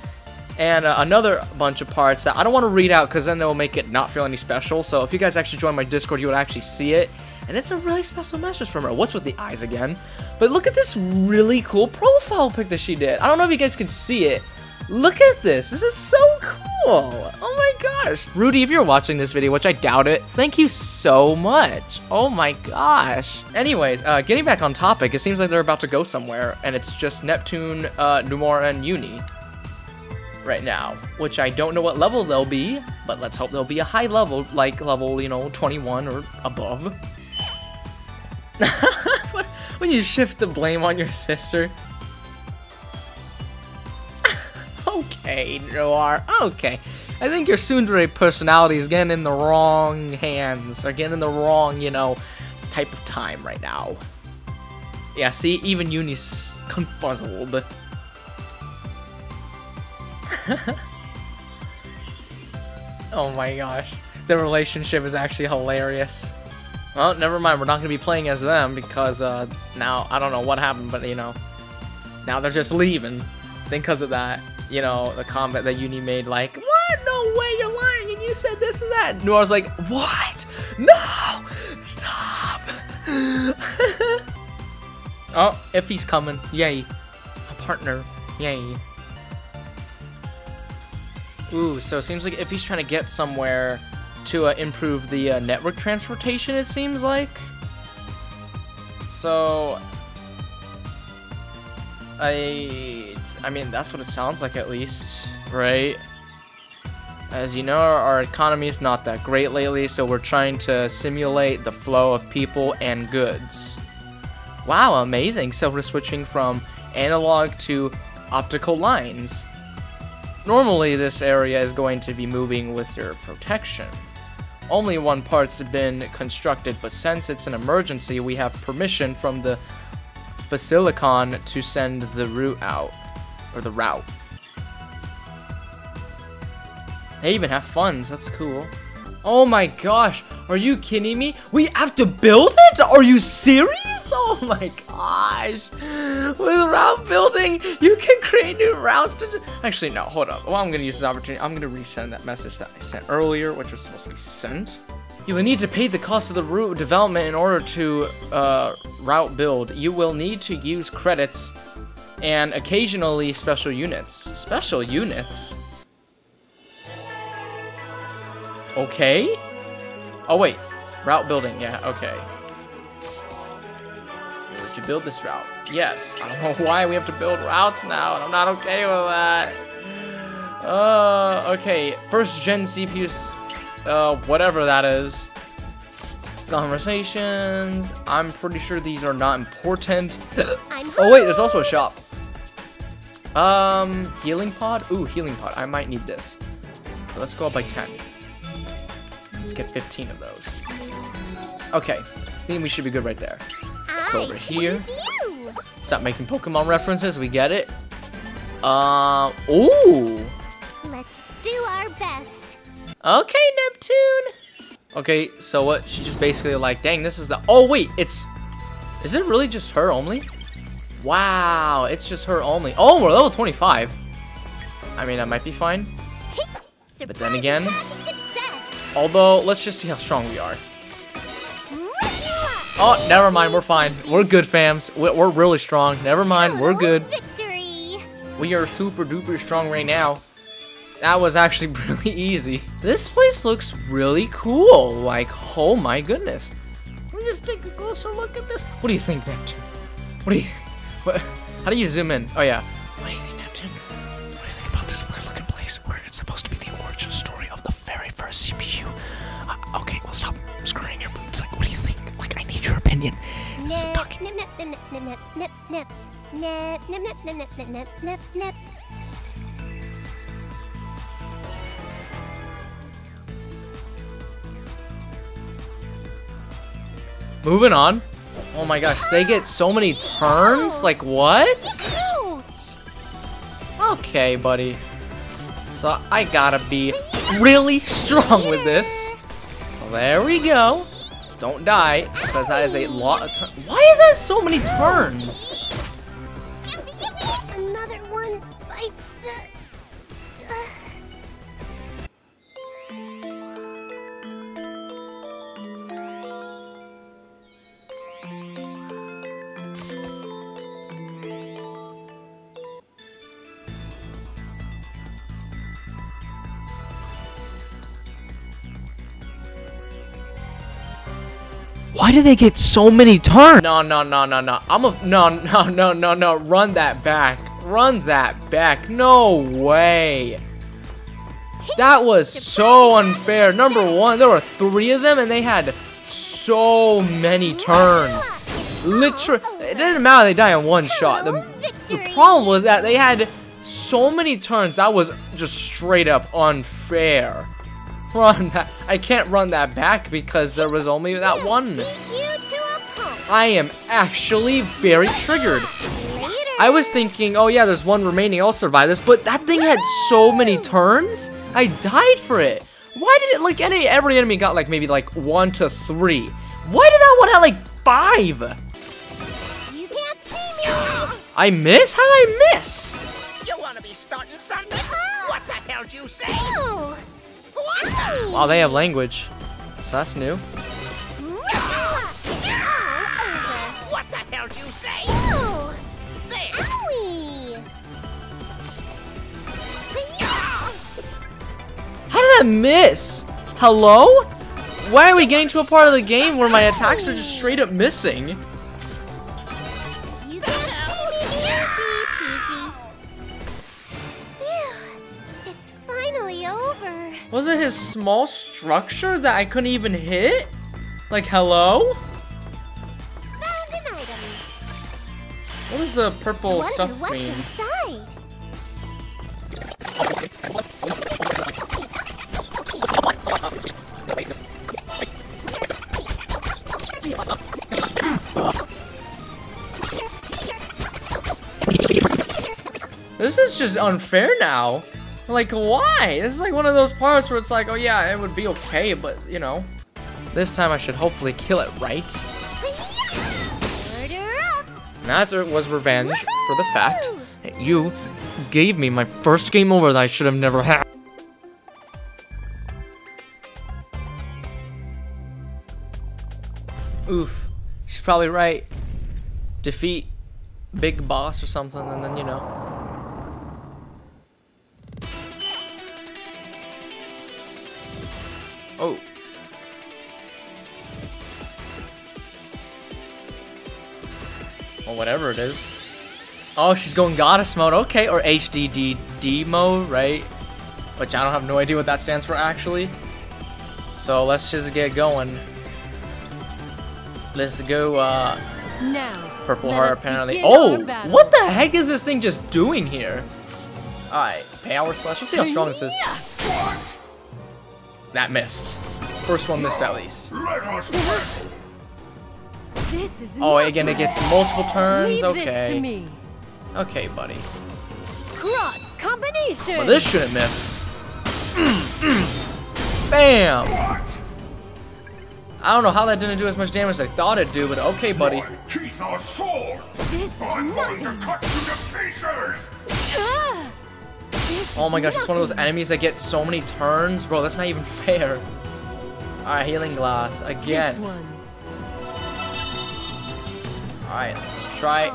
And uh, another bunch of parts that I don't want to read out because then they'll make it not feel any special. So if you guys actually join my Discord, you would actually see it. And it's a really special message from her. What's with the eyes again? But look at this really cool profile pic that she did. I don't know if you guys can see it. Look at this. This is so cool. Oh my gosh. Rudy, if you're watching this video, which I doubt it, thank you so much. Oh my gosh. Anyways, uh, getting back on topic, it seems like they're about to go somewhere, and it's just Neptune, uh, and Uni right now, which I don't know what level they'll be, but let's hope they'll be a high level, like level, you know, 21 or above. when you shift the blame on your sister. okay, Noire, okay. I think your tsundere personality is getting in the wrong hands, or getting in the wrong, you know, type of time right now. Yeah, see, even Uni's confuzzled. oh my gosh. The relationship is actually hilarious. Well, never mind. We're not going to be playing as them because uh, now, I don't know what happened, but, you know, now they're just leaving. because of that, you know, the comment that Uni made, like, what? No way, you're lying, and you said this and that. Noire's like, what? No! Stop! oh, Iffy's coming. Yay. A partner. Yay. Ooh, so it seems like Iffy's trying to get somewhere to uh, improve the uh, network transportation, it seems like. So, I, I mean, that's what it sounds like at least, right? As you know, our economy is not that great lately, so we're trying to simulate the flow of people and goods. Wow, amazing. So we're switching from analog to optical lines. Normally, this area is going to be moving with your protection. Only one part's been constructed, but since it's an emergency, we have permission from the Basilicom to send the route out. Or the route. They even have funds, that's cool. Oh my gosh, are you kidding me? We have to build it? Are you serious? Oh my gosh. With route building, you can create new routes to... Actually, no, hold up. Well, I'm going to use this opportunity. I'm going to resend that message that I sent earlier, which was supposed to be sent. You will need to pay the cost of the route development in order to uh, route build. You will need to use credits and occasionally special units. Special units? Okay. Oh, wait. Route building, yeah, okay. Would you build this route? Yes. I don't know why we have to build routes now, and I'm not okay with that. Uh, okay. First gen CPUs, uh, whatever that is. Conversations. I'm pretty sure these are not important. Oh wait, there's also a shop. Um, healing pod? Ooh, healing pod. I might need this. Let's go up by 10. Let's get 15 of those. Okay, I think we should be good right there. Let's go over here. Stop making Pokemon references, we get it. Um, ooh. Let's do our best. Okay, Neptune. Okay, so what? She just basically like, dang, this is the. Oh wait, it's. Is it really just her only? Wow, it's just her only. Oh, we're level 25. I mean, that might be fine. But then again-. Although, let's just see how strong we are. Oh, never mind, we're fine. We're good, fams. We- We're really strong. Never mind, we're good. Victory. We are super duper strong right now. That was actually really easy. This place looks really cool. Like, oh my goodness. Let me just take a closer look at this. What do you think, Neptune? What do you... What, how do you zoom in? Oh, yeah. What for a CPU. Uh, okay, well stop screwing your boots. Like, what do you think? Like, I need your opinion. Moving on. Oh my gosh, they get so many turns? Like, what? Okay, buddy. So, I gotta be really strong with this. There we go. Don't die, because that is a lot of turns. Why is that so many turns? They get so many turns? No, no, no, no, no. I'm a no, no, no, no, no. Run that back. Run that back. No way. That was so unfair. Number one, there were three of them, and they had so many turns. Literally, it doesn't matter. They die in one shot. The, the problem was that they had so many turns. That was just straight up unfair. Run that. I can't run that back because there was only that one. Beat you to a pulp. I am actually very triggered. I was thinking, oh yeah, there's one remaining, I'll survive this, but that thing had so many turns, I died for it. Why did it, like, any every enemy got, like, maybe, like, one to three? Why did that one have, like, five? You can't see me. I miss? How did I miss? You want to be starting something? Uh-huh. What the hell'd you say? Ow. Wow, they have language. So that's new. What the hell'd you say? over. There. Owie. How did I miss? Hello? Why are we getting to a part of the game where my attacks are just straight up missing? Finally over. Was it his small structure that I couldn't even hit? Like, hello? Found an item. What does the purple Wonder stuff what's mean? inside. This is just unfair now. Like, why? This is like one of those parts where it's like, oh yeah, it would be okay, but, you know. This time I should hopefully kill it right. And that was revenge for the fact that you gave me my first game over that I should have never had. Oof. She's probably right. Defeat big boss or something, and then, you know. Or whatever it is. Oh, she's going goddess mode. Okay, or HDDD mode, right? Which I don't have no idea what that stands for actually. So let's just get going. Let's go, uh, Now, Purple Heart apparently. Oh, what the heck is this thing just doing here? Alright, power slash. Let's see how strong this is. That missed. First one missed at least. Oh, again, it gets multiple turns. Leave this to Okay. me. Okay, buddy. Cross combination. Well, this shouldn't miss. Bam! I don't know how that didn't do as much damage as I thought it'd do, but okay, buddy. My teeth are swords! This is I'm going to cut you to pieces! Oh my is gosh, it's one of those enemies that get so many turns. Bro, that's not even fair. Alright, healing glass. This Again. One. Alright, try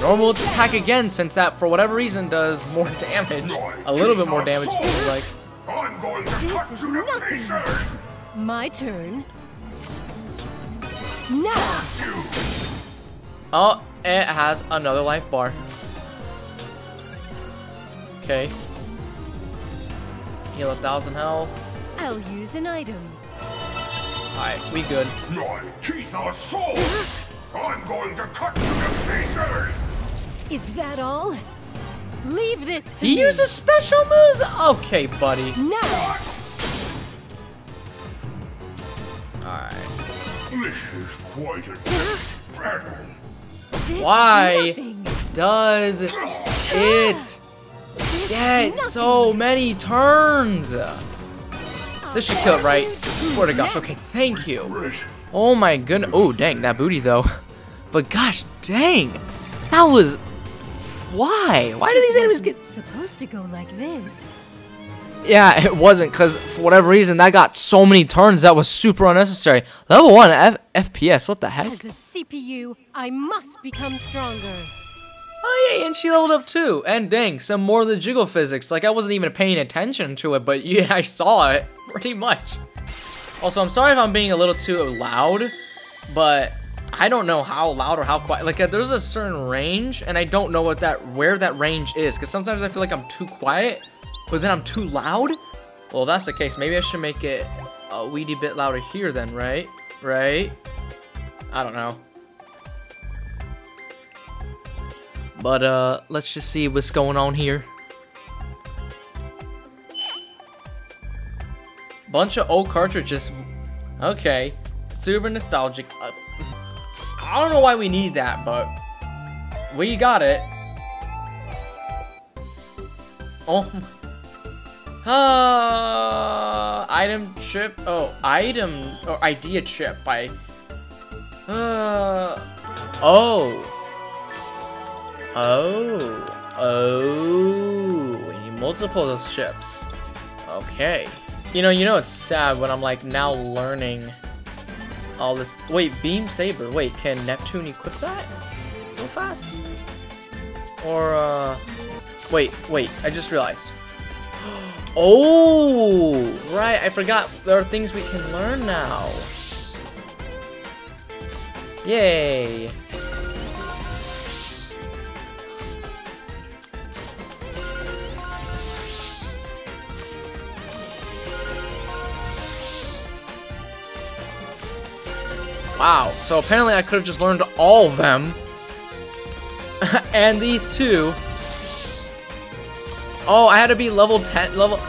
normal attack again since that, for whatever reason, does more damage. A little bit more damage, it seems like. I'm going to This is you nothing. My turn. Now, Oh, it has another life bar. Okay. Heal a thousand health. I'll use an item. Alright, we good. My teeth are swords! I'm going to cut you to pieces! Is that all? Leave this to He me. uses special moves? Okay, buddy. now. Alright. This is quite a test battle. Why nothing. does it This get is so many turns? This should kill it, right? Swear to gosh. Okay, thank you. Oh my goodness. Oh, dang, that booty though. But gosh, dang. That was. Why? Why do these enemies get. Supposed to go like this. Yeah, it wasn't, because for whatever reason, that got so many turns that was super unnecessary. Level 1 F- FPS, what the heck? As a CPU, I must become stronger. Oh, yeah, and she leveled up too. And dang, some more of the jiggle physics. Like, I wasn't even paying attention to it, but yeah, I saw it pretty much. Also, I'm sorry if I'm being a little too loud, but I don't know how loud or how quiet. Like, uh, there's a certain range, and I don't know what that where that range is. Because sometimes I feel like I'm too quiet, but then I'm too loud. Well, if that's the case, maybe I should make it a weedy bit louder here then, right? Right? I don't know. But uh, let's just see what's going on here. Bunch of old cartridges. Okay, super nostalgic. Uh, I don't know why we need that, but we got it. Oh. Uh, item chip. Oh, item or idea chip by. Uh. Oh. Oh. Oh. We need multiple of those chips. Okay. You know, you know it's sad when I'm like now learning all this. Wait, beam saber. Wait, can Neptune equip that? Real fast? Or uh, wait, wait. I just realized. Oh, right. I forgot. There are things we can learn now. Yay. Wow, so apparently I could have just learned all of them. and these two. Oh, I had to be level 10, level...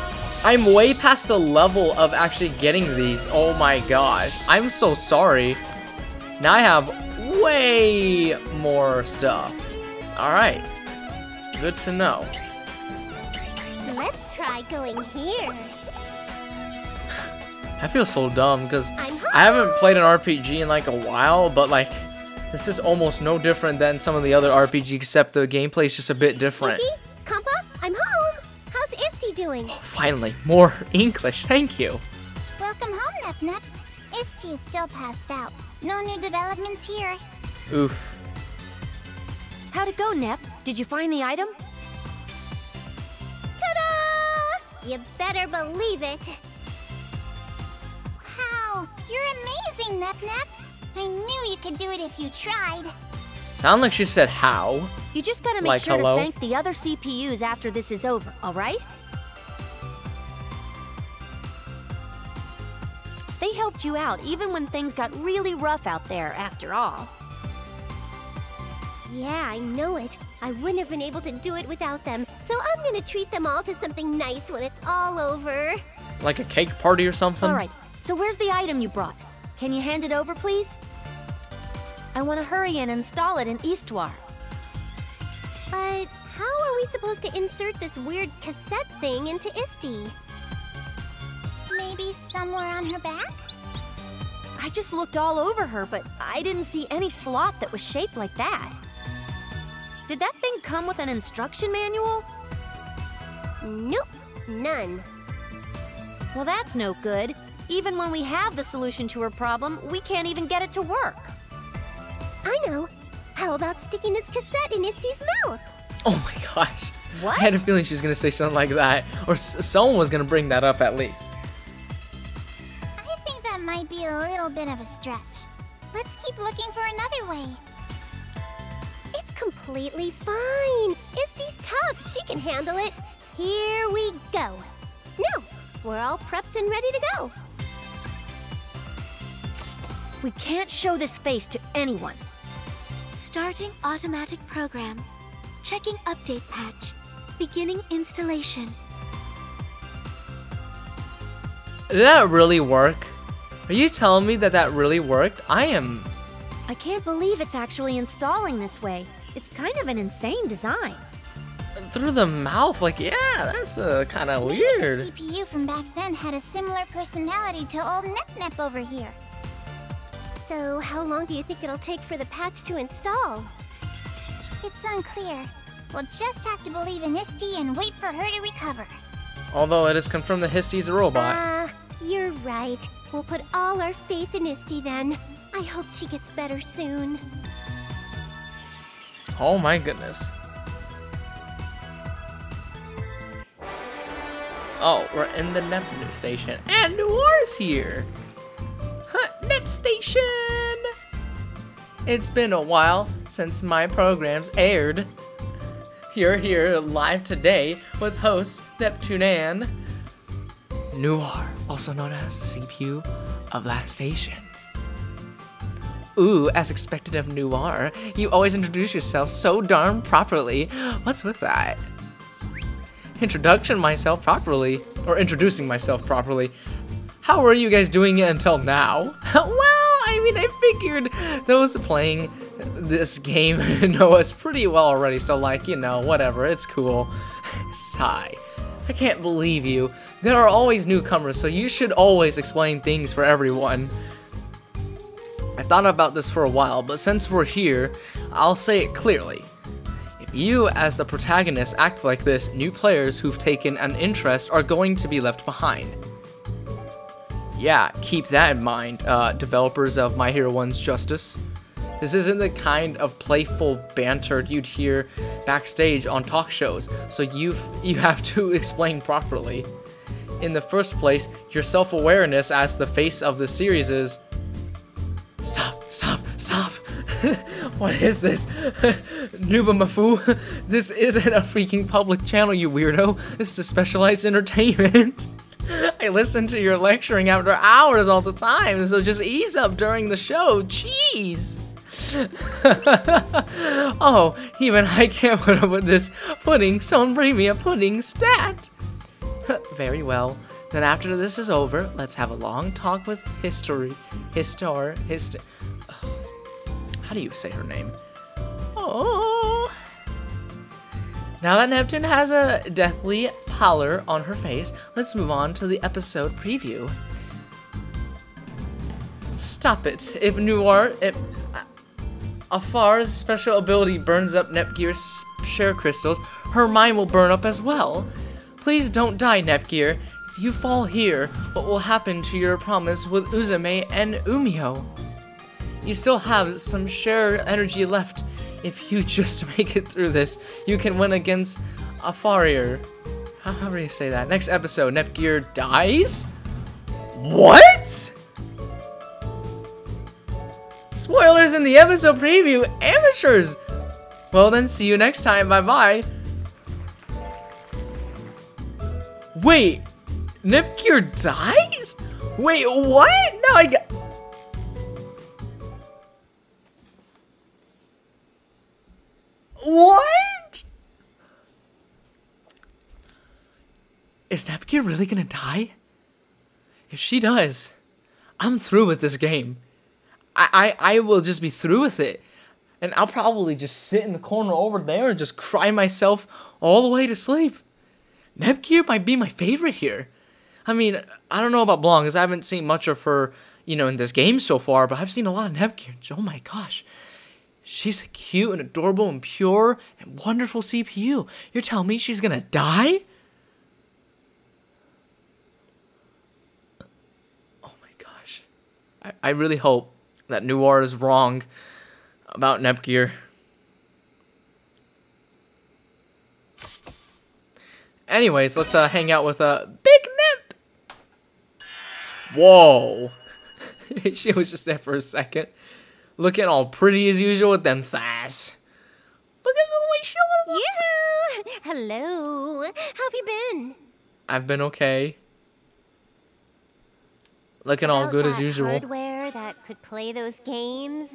I'm way past the level of actually getting these. Oh my gosh. I'm so sorry. Now I have way more stuff. Alright. Good to know. Let's try going here. I feel so dumb because I'm haven't played an RPG in like a while, but like this is almost no different than some of the other RPGs except the gameplay is just a bit different. Iffy, Compa, I'm home. How's Isty doing? Oh, finally, more English. Thank you. Welcome home, Nep Nep. Isty is still passed out. No new developments here. Oof. How'd it go, Nep? Did you find the item? Ta-da! You better believe it. Wow, you're amazing, Nep Nep. I knew you could do it if you tried. Sound like she said how. You just gotta make Like sure hello? to thank the other CPUs after this is over, alright? They helped you out even when things got really rough out there, after all. Yeah, I know it. I wouldn't have been able to do it without them, so I'm gonna treat them all to something nice when it's all over. Like a cake party or something? Alright, so where's the item you brought? Can you hand it over, please? I want to hurry and install it in Histoire. But how are we supposed to insert this weird cassette thing into Isti? Maybe somewhere on her back? I just looked all over her, but I didn't see any slot that was shaped like that. Did that thing come with an instruction manual? Nope, none. Well, that's no good. Even when we have the solution to her problem, we can't even get it to work. I know. How about sticking this cassette in Isti's mouth? Oh my gosh. What? I had a feeling she was gonna say something like that, or s- someone was gonna bring that up at least. I think that might be a little bit of a stretch. Let's keep looking for another way. It's completely fine. Isti's tough. She can handle it. Here we go. Now, we're all prepped and ready to go. We can't show this face to anyone. Starting automatic program. Checking update patch. Beginning installation. Did that really work? Are you telling me that that really worked? I am. I can't believe it's actually installing this way. It's kind of an insane design. Through the mouth, like, yeah, that's uh, kind of weird. Maybe weird. the CPU from back then had a similar personality to old Nep Nep over here. So, how long do you think it'll take for the patch to install? It's unclear. We'll just have to believe in Isti and wait for her to recover. Although it is confirmed that Histy's a robot. Ah, you're right. We'll put all our faith in Isti then. I hope she gets better soon. Oh my goodness. Oh, we're in the Nep station. And Noire's here! Nep station! It's been a while since my programs aired. You're here live today with host Neptunan Noir, also known as the CPU of Lastation. Ooh, as expected of Noir, you always introduce yourself so darn properly. What's with that? Introduction myself properly, or introducing myself properly. How are you guys doing it until now? well, I mean, I figured those playing this game know us pretty well already, so like, you know, whatever, it's cool. It's Sigh. I can't believe you. There are always newcomers, so you should always explain things for everyone. I thought about this for a while, but since we're here, I'll say it clearly. If you, as the protagonist, act like this, new players who've taken an interest are going to be left behind. Yeah, keep that in mind, uh, developers of My Hero 1's Justice. This isn't the kind of playful banter you'd hear backstage on talk shows, so you've, you have to explain properly. In the first place, your self-awareness as the face of the series is Stop, stop, stop. what is this? Nuba Mafu? This isn't a freaking public channel, you weirdo. This is a specialized entertainment. I listen to your lecturing after hours all the time, so just ease up during the show. Jeez. oh, even I can't put up with this pudding, so bring me a pudding stat. Very well. Then after this is over, let's have a long talk with history. Histor. Hist. How do you say her name? Oh. Now that Neptune has a deathly pallor on her face, let's move on to the episode preview. Stop it. If Noire. If. Uh, Arfoire's special ability burns up Nepgear's share crystals, her mind will burn up as well. Please don't die, Nepgear. If you fall here, what will happen to your promise with Uzume and Umio? You still have some share energy left. If you just make it through this, you can win against a farrier. How However you say that. Next episode, Nepgear dies? What? Spoilers in the episode preview, amateurs! Well then, see you next time, bye bye. Wait, Nepgear dies? Wait, what? No, I got... What? Is Nepgear really gonna die? If she does, I'm through with this game. I, I, I will just be through with it. And I'll probably just sit in the corner over there and just cry myself all the way to sleep. Nepgear might be my favorite here. I mean, I don't know about Blanc, because I haven't seen much of her, you know, in this game so far, but I've seen a lot of Nepgear. Oh my gosh. She's a cute and adorable and pure and wonderful CPU. You're telling me she's gonna die? Oh my gosh. I, I really hope that Noire is wrong about Nepgear. Anyways, let's uh, hang out with uh, Big Nep. Whoa. she was just there for a second. Looking all pretty as usual with them thighs. Look at the way she looks. Yoo-hoo! Hello. How have you been? I've been okay. Looking all good as usual. Hardware that could play those games.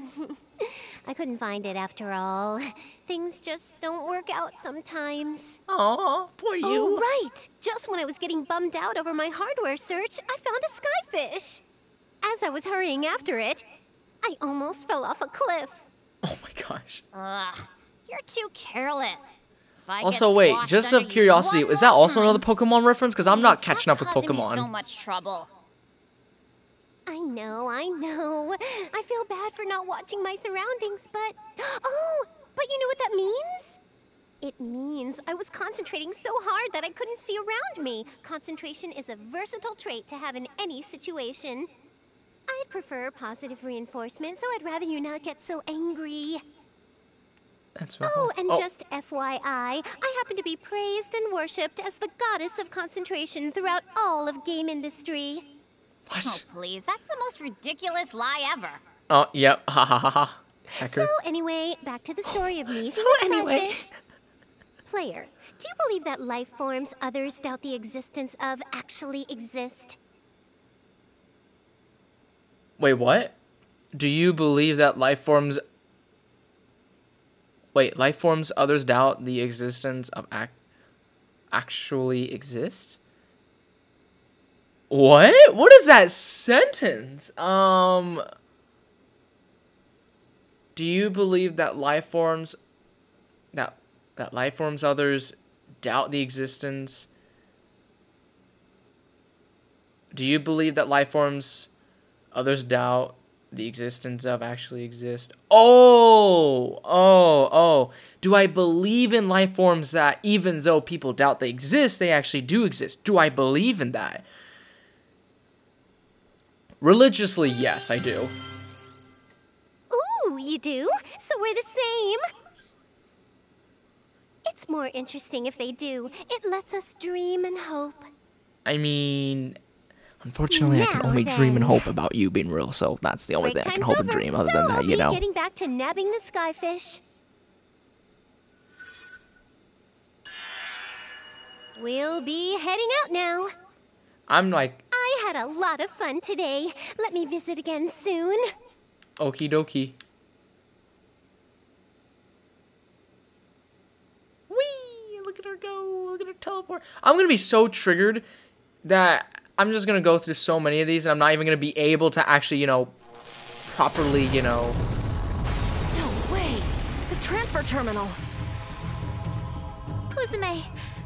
I couldn't find it after all. Things just don't work out sometimes. Aw, poor you. Oh, right! Just when I was getting bummed out over my hardware search, I found a skyfish. As I was hurrying after it, I almost fell off a cliff. Oh my gosh. Ugh, you're too careless. If I get Also, wait, just under of curiosity, one is that also time, another Pokemon reference? Because I'm not catching up with causing me Pokemon. so much trouble. I know, I know. I feel bad for not watching my surroundings, but. Oh! But you know what that means? It means I was concentrating so hard that I couldn't see around me. Concentration is a versatile trait to have in any situation. I'd prefer positive reinforcement, so I'd rather you not get so angry. That's what. Oh, and oh. just FYI, I happen to be praised and worshipped as the goddess of concentration throughout all of game industry. What? Oh, please, that's the most ridiculous lie ever. Oh, yep. Ha ha ha ha. Hacker. So anyway, back to the story of me. So the anyway. Skyfish. Player, do you believe that life forms others doubt the existence of actually exist? Wait, what? Do you believe that life forms. Wait, life forms others doubt the existence of act actually exist? What? What is that sentence? Um. Do you believe that life forms that that life forms others doubt the existence? Do you believe that life forms others doubt the existence of actually exist? Oh, oh, oh. Do I believe in life forms that even though people doubt they exist, they actually do exist? Do I believe in that? Religiously, yes, I do. Ooh, you do? So we're the same. It's more interesting if they do. It lets us dream and hope. I mean, unfortunately, I can Now only dream and hope about you being real, so that's the only Break thing I can hope and dream. Other so than that, you be know. getting back to nabbing the skyfish. We'll be heading out now. I'm like, I had a lot of fun today. Let me visit again soon. okie dokie. Whee! Look at her go. Look at her teleport. I'm gonna be so triggered that I'm just gonna go through so many of these and I'm not even gonna be able to actually, you know, properly, you know. No way! The transfer terminal! Uzume,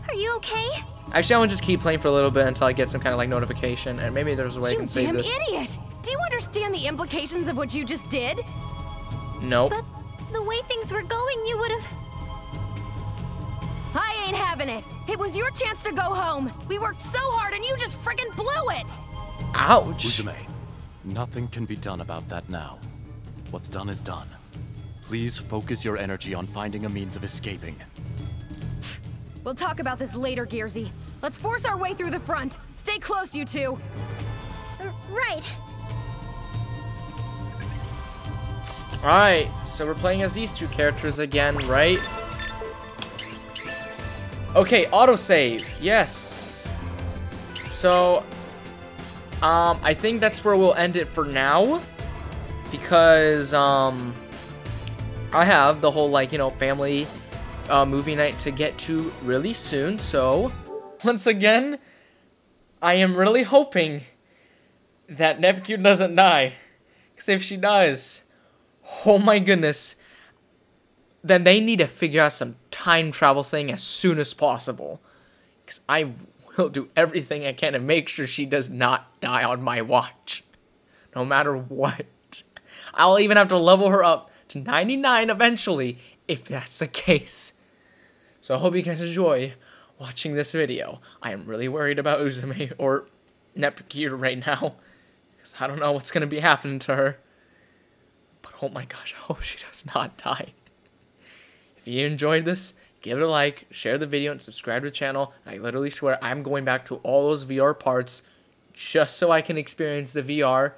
are you okay? Actually, I want to just keep playing for a little bit until I get some kind of like notification, and maybe there's a way I You can save damn idiot! Do you understand the implications of what you just did? Nope. But the way things were going, you would have. I ain't having it! It was your chance to go home! We worked so hard and you just friggin' blew it! Ouch. Uzume, nothing can be done about that now. What's done is done. Please focus your energy on finding a means of escaping. We'll talk about this later, Gearsy. Let's force our way through the front. Stay close, you two. Right. Alright, so we're playing as these two characters again, right? Okay, autosave. Yes. So, um, I think that's where we'll end it for now. Because, um, I have the whole, like, you know, family uh, movie night to get to really soon. So, once again, I am really hoping that Neptune doesn't die. Because if she does, oh my goodness, then they need to figure out some time travel thing as soon as possible. Because I will do everything I can to make sure she does not die on my watch. No matter what. I'll even have to level her up to 99 eventually, if that's the case. So I hope you guys enjoy watching this video. I am really worried about Uzume, or Nepgear right now. Because I don't know what's going to be happening to her. But oh my gosh, I hope she does not die. If you enjoyed this, give it a like, share the video, and subscribe to the channel. I literally swear I'm going back to all those VR parts just so I can experience the VR.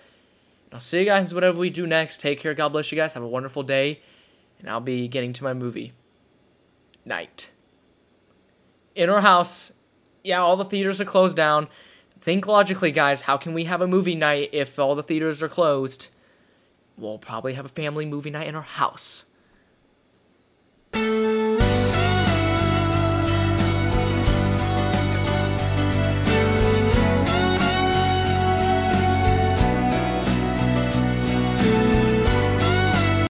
And I'll see you guys whatever we do next. Take care. God bless you guys. Have a wonderful day. And I'll be getting to my movie. Night. In our house, yeah, all the theaters are closed down. Think logically, guys. How can we have a movie night if all the theaters are closed? We'll probably have a family movie night in our house. Thank you